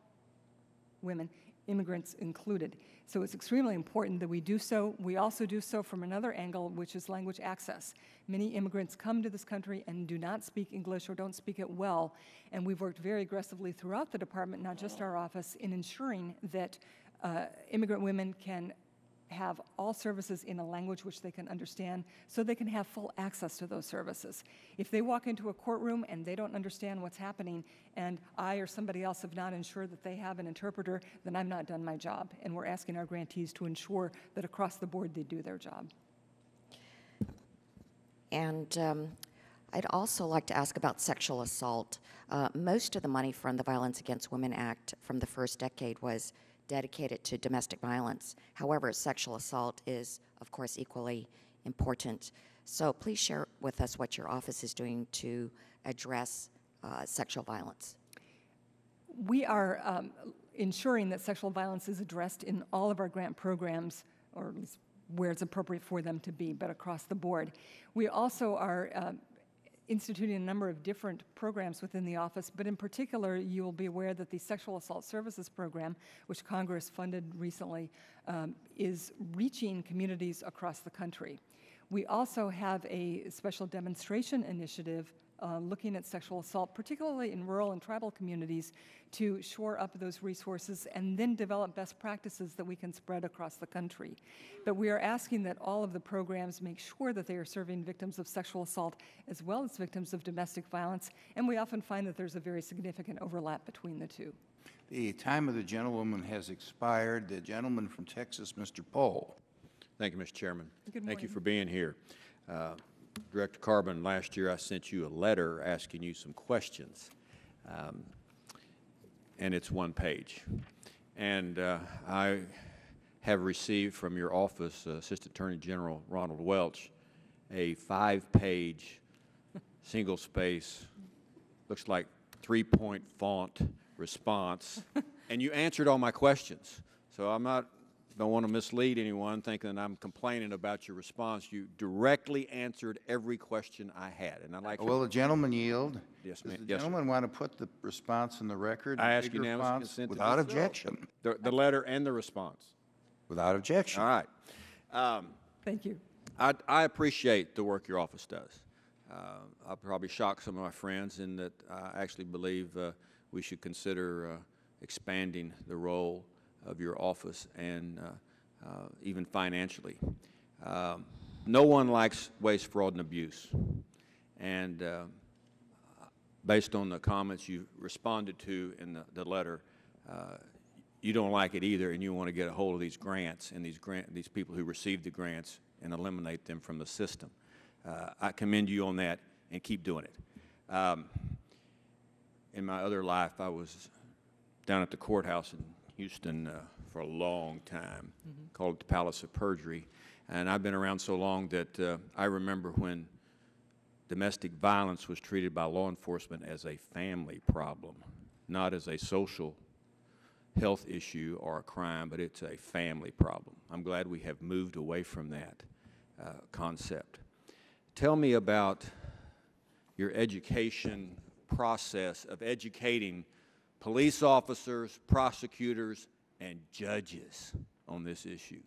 women immigrants included. So it's extremely important that we do so. We also do so from another angle, which is language access. Many immigrants come to this country and do not speak English or don't speak it well, and we've worked very aggressively throughout the department, not just our office, in ensuring that uh, immigrant women can have all services in a language which they can understand so they can have full access to those services. If they walk into a courtroom and they don't understand what's happening and I or somebody else have not ensured that they have an interpreter, then I've not done my job. And we're asking our grantees to ensure that across the board they do their job. And um, I'd also like to ask about sexual assault. Uh, most of the money from the Violence Against Women Act from the first decade was dedicated to domestic violence. However, sexual assault is, of course, equally important. So please share with us what your office is doing to address uh, sexual violence. We are um, ensuring that sexual violence is addressed in all of our grant programs, or where it's appropriate for them to be, but across the board. We also are uh, instituting a number of different programs within the office, but in particular, you will be aware that the Sexual Assault Services Program, which Congress funded recently, um, is reaching communities across the country. We also have a special demonstration initiative uh, looking at sexual assault, particularly in rural and tribal communities, to shore up those resources and then develop best practices that we can spread across the country. But we are asking that all of the programs make sure that they are serving victims of sexual assault as well as victims of domestic violence, and we often find that there's a very significant overlap between the two. The time of the gentlewoman has expired. The gentleman from Texas, Mr. Poe. Thank you, Mr. Chairman. Good Thank you for being here. Uh, Director Carbon, last year I sent you a letter asking you some questions, um, and it's one page. And uh, I have received from your office, uh, Assistant Attorney General Ronald Weich, a five-page, single-space, looks like three-point font response, [laughs] and you answered all my questions. So I'm not, don't want to mislead anyone thinking that I'm complaining about your response. You directly answered every question I had, and I'd like Will the gentleman yield? Yes, ma'am. Does ma'am. the Yes, sir. gentleman want to put the response in the record? I ask big unanimous response, consent to Without do so. objection. the, the letter and the response. Without objection. All right. Um, Thank you. I, I appreciate the work your office does. Uh, I'll probably shock some of my friends in that I actually believe uh, we should consider uh, expanding the role of your office and uh, uh, even financially. Um, no one likes waste, fraud, and abuse. And uh, based on the comments you responded to in the, the letter, you don't like it either, and you want to get a hold of these grants and these grant, these people who receive the grants and eliminate them from the system. Uh, I commend you on that, and keep doing it. Um, in my other life, I was down at the courthouse in Houston uh, for a long time, called it the Palace of Perjury, and I've been around so long that uh, I remember when domestic violence was treated by law enforcement as a family problem, not as a social health issue or a crime, but it's a family problem. I'm glad we have moved away from that uh, concept. Tell me about your education process of educating police officers, prosecutors, and judges on this issue.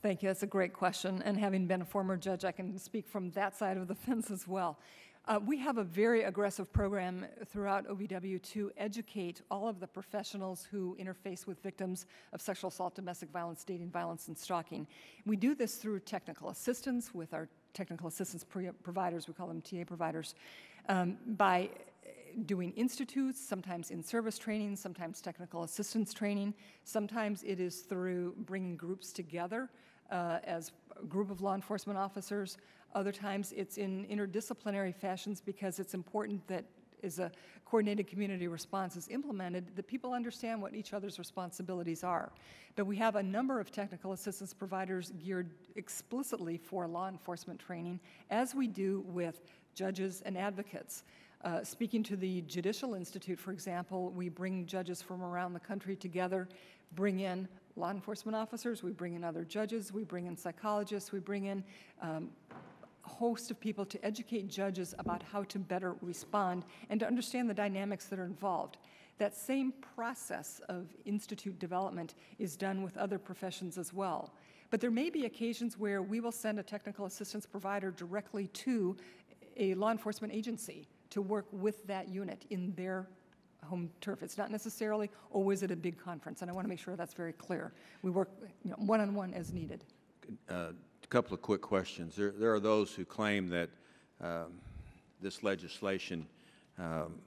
Thank you. That's a great question. And having been a former judge, I can speak from that side of the [laughs] fence as well. Uh, we have a very aggressive program throughout OVW to educate all of the professionals who interface with victims of sexual assault, domestic violence, dating violence, and stalking. We do this through technical assistance with our technical assistance providers, we call them TA providers, um, by doing institutes, sometimes in-service training, sometimes technical assistance training. Sometimes it is through bringing groups together uh, as a group of law enforcement officers. Other times it's in interdisciplinary fashions because it's important that as a coordinated community response is implemented, that people understand what each other's responsibilities are. But we have a number of technical assistance providers geared explicitly for law enforcement training, as we do with judges and advocates. Uh, Speaking to the Judicial Institute, for example, we bring judges from around the country together, bring in law enforcement officers, we bring in other judges, we bring in psychologists, we bring in um, a host of people to educate judges about how to better respond and to understand the dynamics that are involved. That same process of institute development is done with other professions as well. But there may be occasions where we will send a technical assistance provider directly to a law enforcement agency to work with that unit in their home turf. It's not necessarily always at a big conference, and I want to make sure that's very clear. We work you know, one-on-one as needed. Uh, A couple of quick questions. There, there are those who claim that um, this legislation um,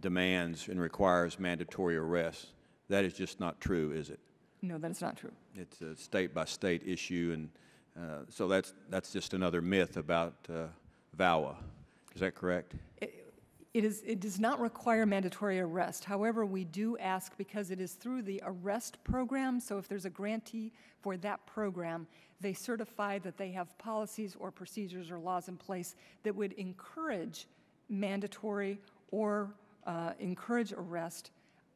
demands and requires mandatory arrests. That is just not true, is it? No, that is not true. It's a state-by-state issue, and uh, so that's, that's just another myth about uh, VAWA. Is that correct? It is, it does not require mandatory arrest. However, we do ask, because it is through the arrest program, so if there's a grantee for that program, they certify that they have policies or procedures or laws in place that would encourage mandatory or uh, encourage arrest,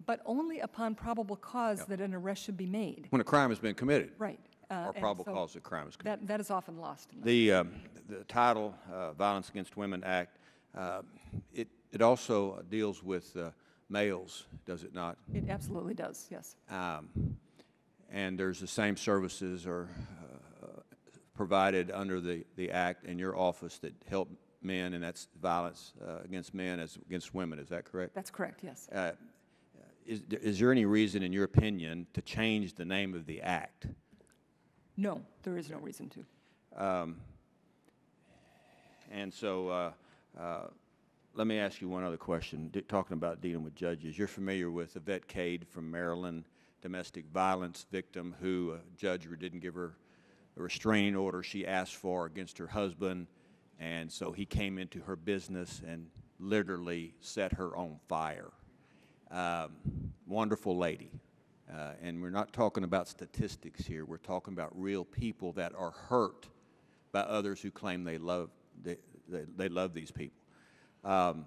but only upon probable cause that an arrest should be made. When a crime has been committed? Right. Uh, Or and probable so cause of crime is committed? That, that is often lost. in the- The, um, the title, uh, Violence Against Women Act, uh, it, it also deals with uh, males, does it not? It absolutely does, yes. Um, And there's the same services are uh, provided under the, the act in your office that help men, and that's violence uh, against men as against women, is that correct? That's correct, yes. Uh, Is, is there any reason, in your opinion, to change the name of the act? No, there is no reason to. And so, uh, uh, let me ask you one other question. D- Talking about dealing with judges, you're familiar with Yvette Cade from Maryland, domestic violence victim who a judge didn't give her a restraining order she asked for against her husband, and so he came into her business and literally set her on fire. Um, wonderful lady. Uh, and we're not talking about statistics here. We're talking about real people that are hurt by others who claim they love they, they, they love these people. Um,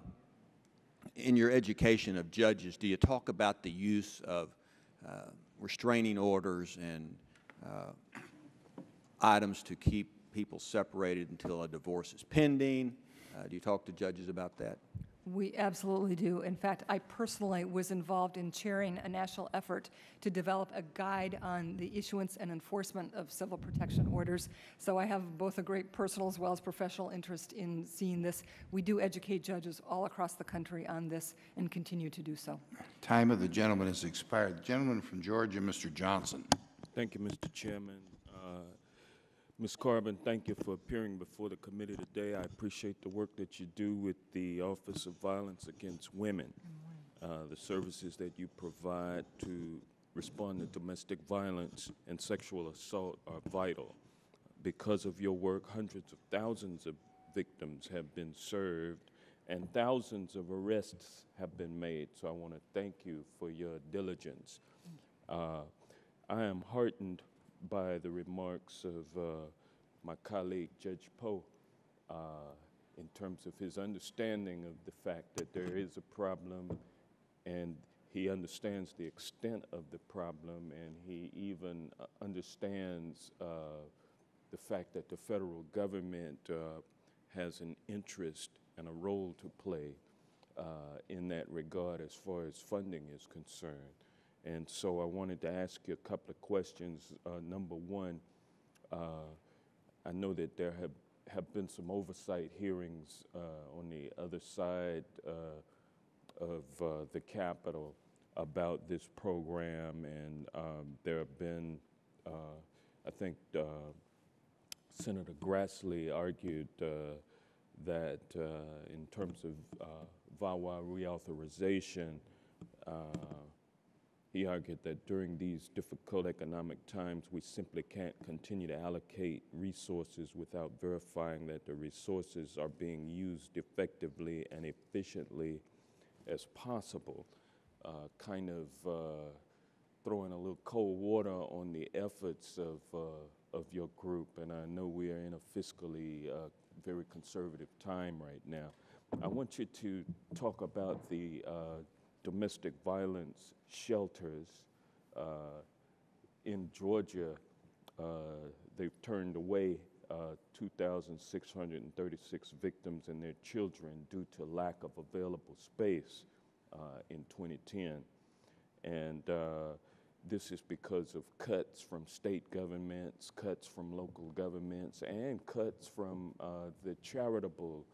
in your education of judges, do you talk about the use of uh, restraining orders and uh, items to keep people separated until a divorce is pending? Uh, do you talk to judges about that? We absolutely do. In fact, I personally was involved in chairing a national effort to develop a guide on the issuance and enforcement of civil protection orders. So I have both a great personal as well as professional interest in seeing this. We do educate judges all across the country on this and continue to do so. Time of the gentleman has expired. The gentleman from Georgia, Mr. Johnson. Thank you, Mr. Chairman. Uh, Ms. Carbon, thank you for appearing before the committee today. I appreciate the work that you do with the Office of Violence Against Women, uh, the services that you provide to respond to domestic violence and sexual assault are vital. Because of your work, hundreds of thousands of victims have been served and thousands of arrests have been made. So I want to thank you for your diligence. Uh, I am heartened by the remarks of uh, my colleague Judge Poe uh, in terms of his understanding of the fact that there is a problem and he understands the extent of the problem and he even uh, understands uh, the fact that the federal government uh, has an interest and a role to play uh, in that regard as far as funding is concerned. And so I wanted to ask you a couple of questions. Uh, number one, uh, I know that there have, have been some oversight hearings uh, on the other side uh, of uh, the Capitol about this program, and um, there have been, uh, I think Senator Grassley argued that in terms of VAWA reauthorization, he argued that during these difficult economic times, we simply can't continue to allocate resources without verifying that the resources are being used effectively and efficiently as possible, uh, kind of uh, throwing a little cold water on the efforts of, uh, of your group. And I know we are in a fiscally uh, very conservative time right now. I want you to talk about the uh, domestic violence shelters uh, in Georgia. Uh, they've turned away uh, 2,636 victims and their children due to lack of available space uh, in 2010. And uh, this is because of cuts from state governments, cuts from local governments, and cuts from uh, the charitable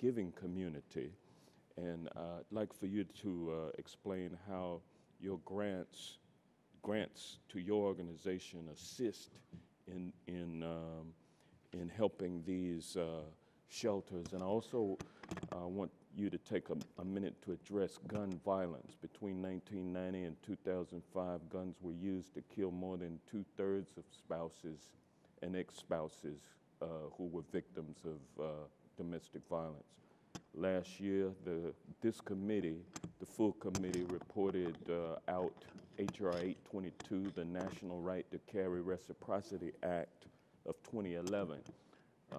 giving community. And uh, I'd like for you to uh, explain how your grants, grants to your organization assist in, in, um, in helping these uh, shelters. And I also uh, want you to take a, a, minute to address gun violence. Between 1990 and 2005, guns were used to kill more than two-thirds of spouses and ex-spouses uh, who were victims of uh, domestic violence. Last year, the, this committee, the full committee, reported uh, out H.R. 822, the National Right to Carry Reciprocity Act of 2011. Uh,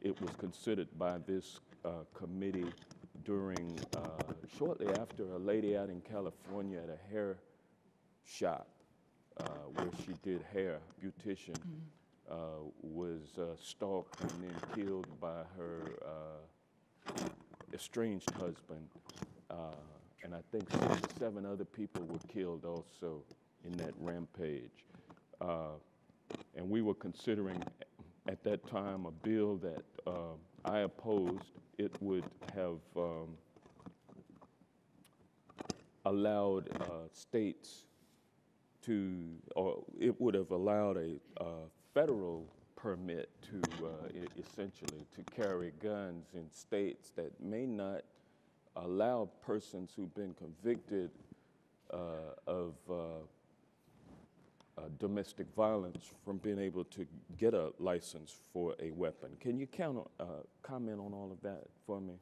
it was considered by this uh, committee during, uh, shortly after a lady out in California at a hair shop uh, where she did hair, beautician, mm -hmm. was stalked and then killed by her estranged husband, uh, and I think seven other people were killed also in that rampage. Uh, and we were considering at that time a bill that uh, I opposed. It would have um, allowed uh, states to, or it would have allowed a uh, federal permit to uh, essentially to carry guns in states that may not allow persons who've been convicted uh, of uh, uh, domestic violence from being able to get a license for a weapon. Can you count, uh, comment on all of that for me?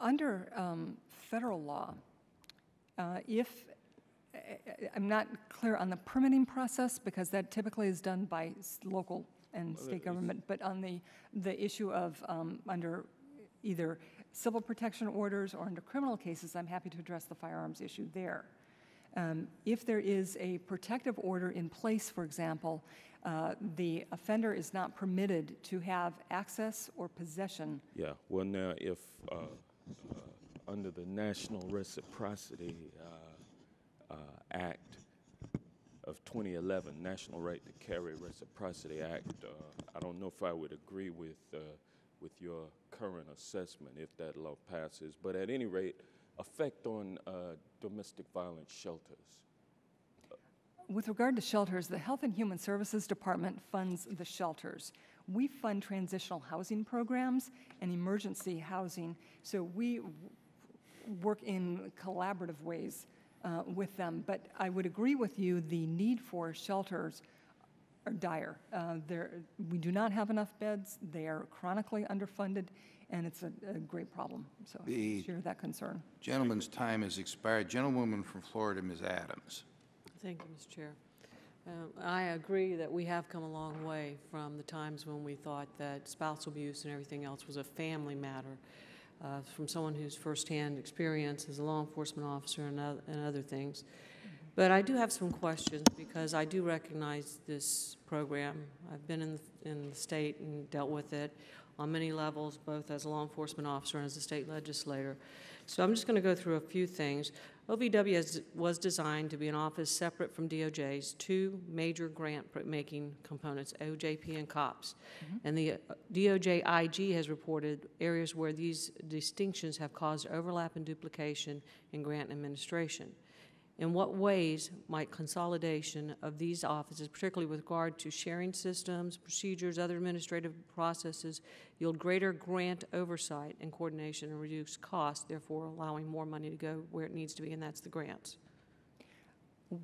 Under um, federal law, uh, if, I'm not clear on the permitting process, because that typically is done by s- local and state government, but on the, the issue of, um, under either civil protection orders or under criminal cases, I'm happy to address the firearms issue there. Um, If there is a protective order in place, for example, uh, the offender is not permitted to have access or possession Yeah, well, now, if, uh, uh, under the National Reciprocity uh, Act of 2011, National Right to Carry Reciprocity Act, uh, I don't know if I would agree with, uh, with your current assessment if that law passes, but at any rate, effect on uh, domestic violence shelters. With regard to shelters, the Health and Human Services Department funds the shelters. We fund transitional housing programs and emergency housing, so we work in collaborative ways uh, with them. But I would agree with you, the need for shelters are dire. Uh, There, we do not have enough beds, they are chronically underfunded, and it's a, a great problem. So I share that concern. Gentleman's time has expired. Gentlewoman from Florida, Ms. Adams. Thank you, Mr. Chair. Um, I agree that we have come a long way from the times when we thought that spousal abuse and everything else was a family matter. Uh, From someone who's firsthand experience as a law enforcement officer and oth- and other things. But I do have some questions because I do recognize this program. I've been in, the- in the state and dealt with it on many levels, both as a law enforcement officer and as a state legislator. So I'm just going to go through a few things. OVW was designed to be an office separate from DOJ's two major grant-making components, OJP and COPS. And the uh, DOJ IG has reported areas where these distinctions have caused overlap and duplication in grant administration. In what ways might consolidation of these offices, particularly with regard to sharing systems, procedures, other administrative processes, yield greater grant oversight and coordination and reduce costs, therefore allowing more money to go where it needs to be, and that's the grants?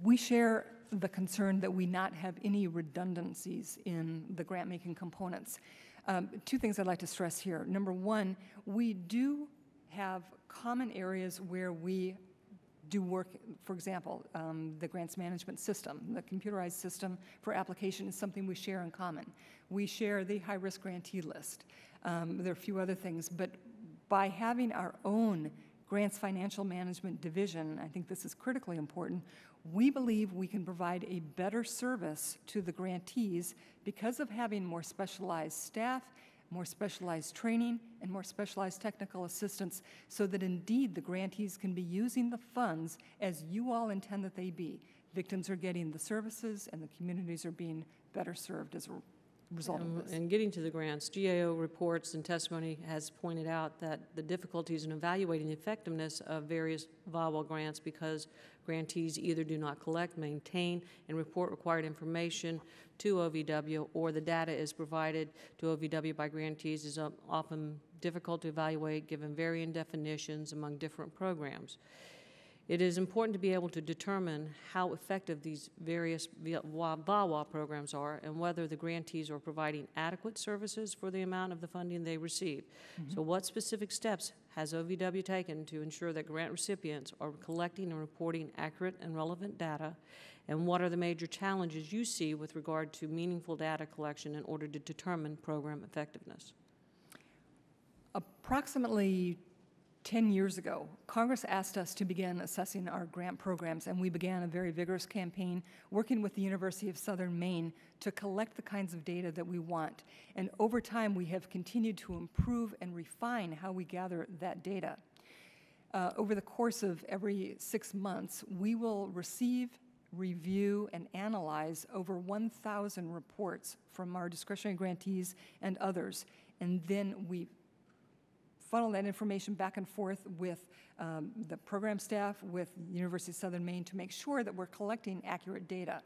We share the concern that we not have any redundancies in the grant-making components. Um, Two things I'd like to stress here. Number one, we do have common areas where we do work, for example, um, the grants management system, the computerized system for application is something we share in common. We share the high-risk grantee list. Um, There are a few other things, but by having our own grants financial management division, I think this is critically important, we believe we can provide a better service to the grantees because of having more specialized staff, more specialized training, and more specialized technical assistance, so that indeed the grantees can be using the funds as you all intend that they be. Victims are getting the services, and the communities are being better served as a result of this. And getting to the grants, GAO reports and testimony has pointed out that the difficulties in evaluating the effectiveness of various VAWA grants because grantees either do not collect, maintain, and report required information to OVW, or the data is provided to OVW by grantees is um, often difficult to evaluate given varying definitions among different programs. It is important to be able to determine how effective these various VAWA programs are and whether the grantees are providing adequate services for the amount of the funding they receive. So what specific steps has OVW taken to ensure that grant recipients are collecting and reporting accurate and relevant data? And what are the major challenges you see with regard to meaningful data collection in order to determine program effectiveness? Approximately 10 years ago, Congress asked us to begin assessing our grant programs, and we began a very vigorous campaign working with the University of Southern Maine to collect the kinds of data that we want. And over time, we have continued to improve and refine how we gather that data. Uh, Over the course of every six months, we will receive, review, and analyze over 1,000 reports from our discretionary grantees and others. And then we funnel that information back and forth with um, the program staff, with University of Southern Maine, to make sure that we're collecting accurate data.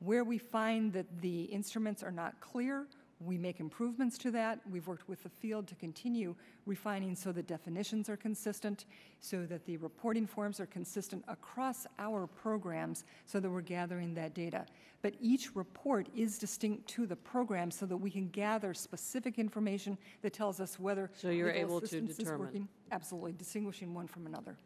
Where we find that the instruments are not clear, we make improvements to that. We've worked with the field to continue refining so the definitions are consistent, so that the reporting forms are consistent across our programs, so that we're gathering that data. But each report is distinct to the program so that we can gather specific information that tells us whether So you're able to determine. working. Absolutely, distinguishing one from another.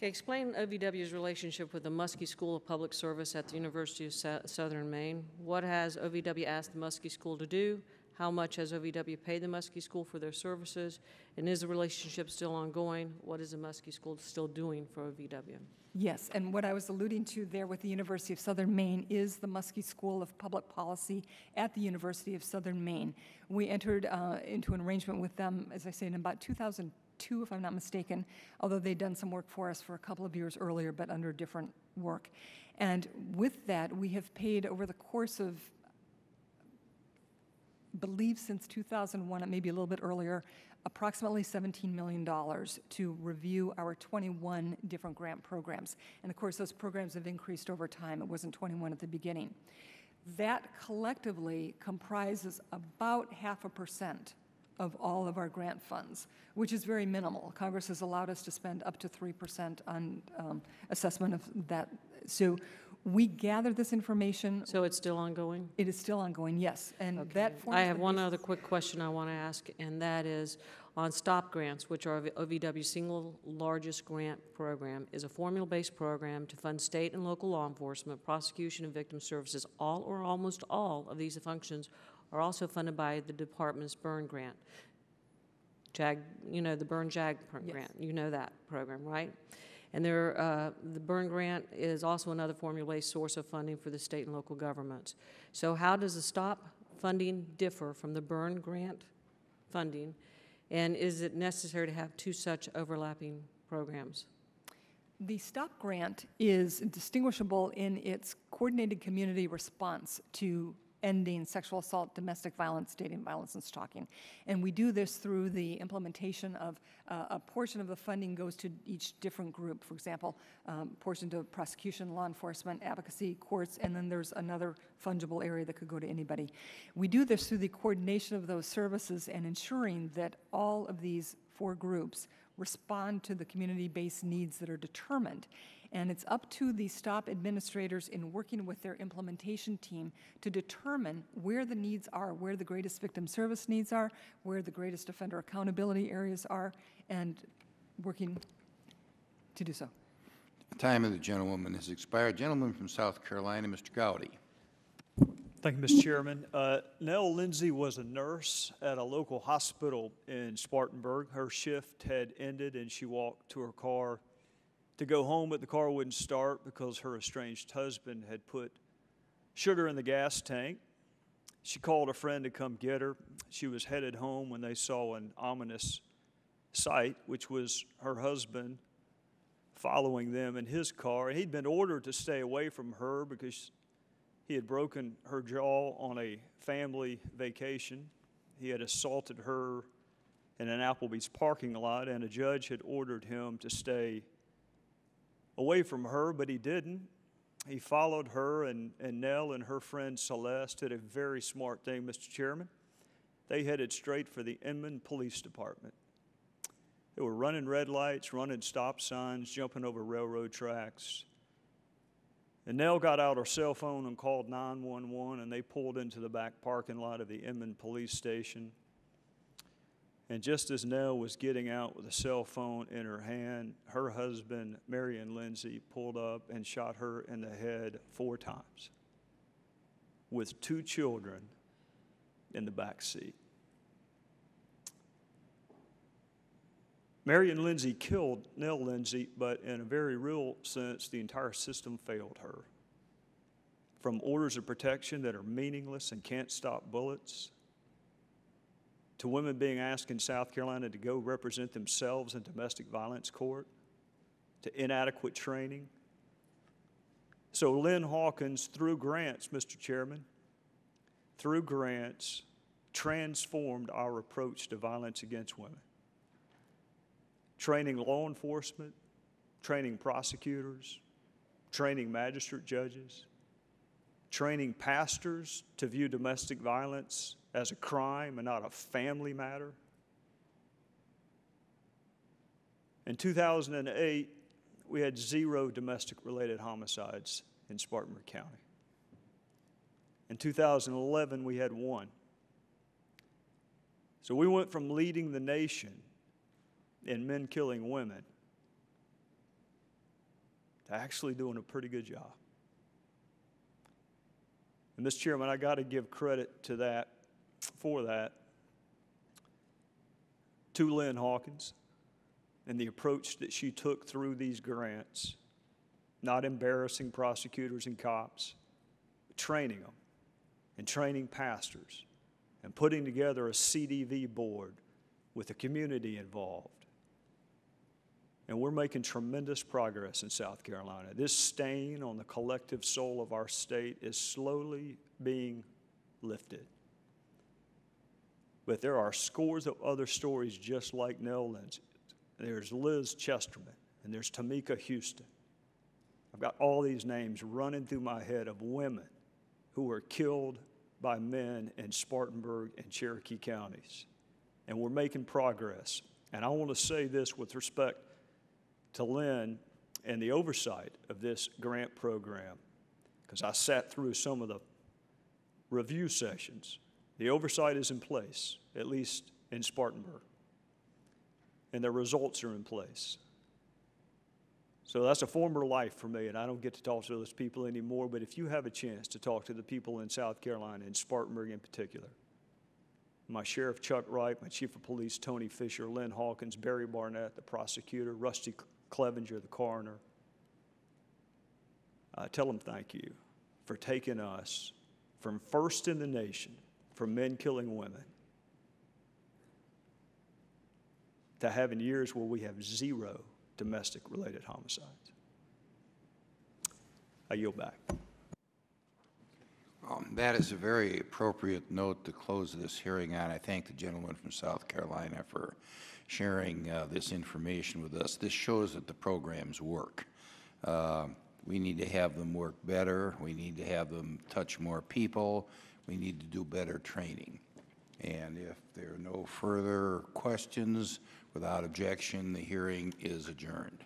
Okay, explain OVW's relationship with the Muskie School of Public Service at the University of Sou- Southern Maine. What has OVW asked the Muskie School to do? How much has OVW paid the Muskie School for their services? And is the relationship still ongoing? What is the Muskie School still doing for OVW? Yes, and what I was alluding to there with the University of Southern Maine is the Muskie School of Public Policy at the University of Southern Maine. We entered uh, into an arrangement with them, as I say, in about 2002, if I'm not mistaken, although they'd done some work for us for a couple of years earlier, but under different work. And with that, we have paid over the course of believe since 2001, it may be a little bit earlier, approximately $17 million to review our 21 different grant programs. And of course, those programs have increased over time. It wasn't 21 at the beginning. That collectively comprises about half a percent of all of our grant funds, which is very minimal. Congress has allowed us to spend up to 3% on um, assessment of that. So we gather this information. So it's still ongoing? It is still ongoing, yes. And Okay. that I have one other quick question I want to ask, and that is, on STOP grants, which are OVW's single largest grant program, is a formula-based program to fund state and local law enforcement, prosecution, and victim services. All or almost all of these functions are also funded by the department's Byrne grant. JAG, you know, the Byrne JAG Yes. grant, you know that program, right? And there, uh, the Byrne grant is also another formula-based source of funding for the state and local governments. So how does the STOP funding differ from the Byrne grant funding? And is it necessary to have two such overlapping programs? The STOP grant is distinguishable in its coordinated community response to ending sexual assault, domestic violence, dating violence, and stalking. And we do this through the implementation of, uh, a portion of the funding goes to each different group. For example, um, portion to prosecution, law enforcement, advocacy, courts, and then there's another fungible area that could go to anybody. We do this through the coordination of those services and ensuring that all of these four groups respond to the community-based needs that are determined. And it's up to the STOP administrators in working with their implementation team to determine where the needs are, where the greatest victim service needs are, where the greatest offender accountability areas are, and working to do so. The time of the gentlewoman has expired. Gentleman from South Carolina, Mr. Gowdy. Thank you, Mr. Chairman. Uh, Nell Lindsay was a nurse at a local hospital in Spartanburg. Her shift had ended and she walked to her car to go home, but the car wouldn't start because her estranged husband had put sugar in the gas tank. She called a friend to come get her. She was headed home when they saw an ominous sight, which was her husband following them in his car. He'd been ordered to stay away from her because he had broken her jaw on a family vacation. He had assaulted her in an Applebee's parking lot, and a judge had ordered him to stay away from her, but he didn't. He followed her, and, and Nell and her friend Celeste did a very smart thing, Mr. Chairman. They headed straight for the Inman Police Department. They were running red lights, running stop signs, jumping over railroad tracks. And Nell got out her cell phone and called 911, and they pulled into the back parking lot of the Inman Police Station. And just as Nell was getting out with a cell phone in her hand, her husband, Marion Lindsay, pulled up and shot her in the head four times with two children in the back seat. Marion Lindsay killed Nell Lindsay, but in a very real sense, the entire system failed her. From orders of protection that are meaningless and can't stop bullets, to women being asked in South Carolina to go represent themselves in domestic violence court, to inadequate training. So Lynn Hawkins, through grants, Mr. Chairman, through grants, transformed our approach to violence against women training law enforcement, training prosecutors, training magistrate judges, training pastors to view domestic violence as a crime and not a family matter. In 2008, we had zero domestic-related homicides in Spartanburg County. In 2011, we had one. So we went from leading the nation in men killing women to actually doing a pretty good job. And Mr. Chairman, I got to give credit to that, for that, to Lynn Hawkins and the approach that she took through these grants, not embarrassing prosecutors and cops, but training them and training pastors and putting together a CDV board with the community involved. And we're making tremendous progress in South Carolina. This stain on the collective soul of our state is slowly being lifted. But there are scores of other stories just like Lindsay. There's Liz Chesterman, and there's Tamika Huston. I've got all these names running through my head of women who were killed by men in Spartanburg and Cherokee counties. And we're making progress. And I want to say this with respect to Lynn and the oversight of this grant program, because I sat through some of the review sessions. The oversight is in place, at least in Spartanburg, and the results are in place. So that's a former life for me, and I don't get to talk to those people anymore. But if you have a chance to talk to the people in South Carolina, in Spartanburg in particular, my sheriff Chuck Wright, my chief of police Tony Fisher, Lynn Hawkins, Barry Barnette, the prosecutor, Rusty Clevenger, the coroner, uh, tell them thank you for taking us from first in the nation for men killing women to having years where we have zero domestic-related homicides. I yield back. Well, That is a very appropriate note to close this hearing on. I thank the gentleman from South Carolina for sharing uh, this information with us. This shows that the programs work. Uh, We need to have them work better. We need to have them touch more people. We need to do better training. And if there are no further questions, without objection, the hearing is adjourned.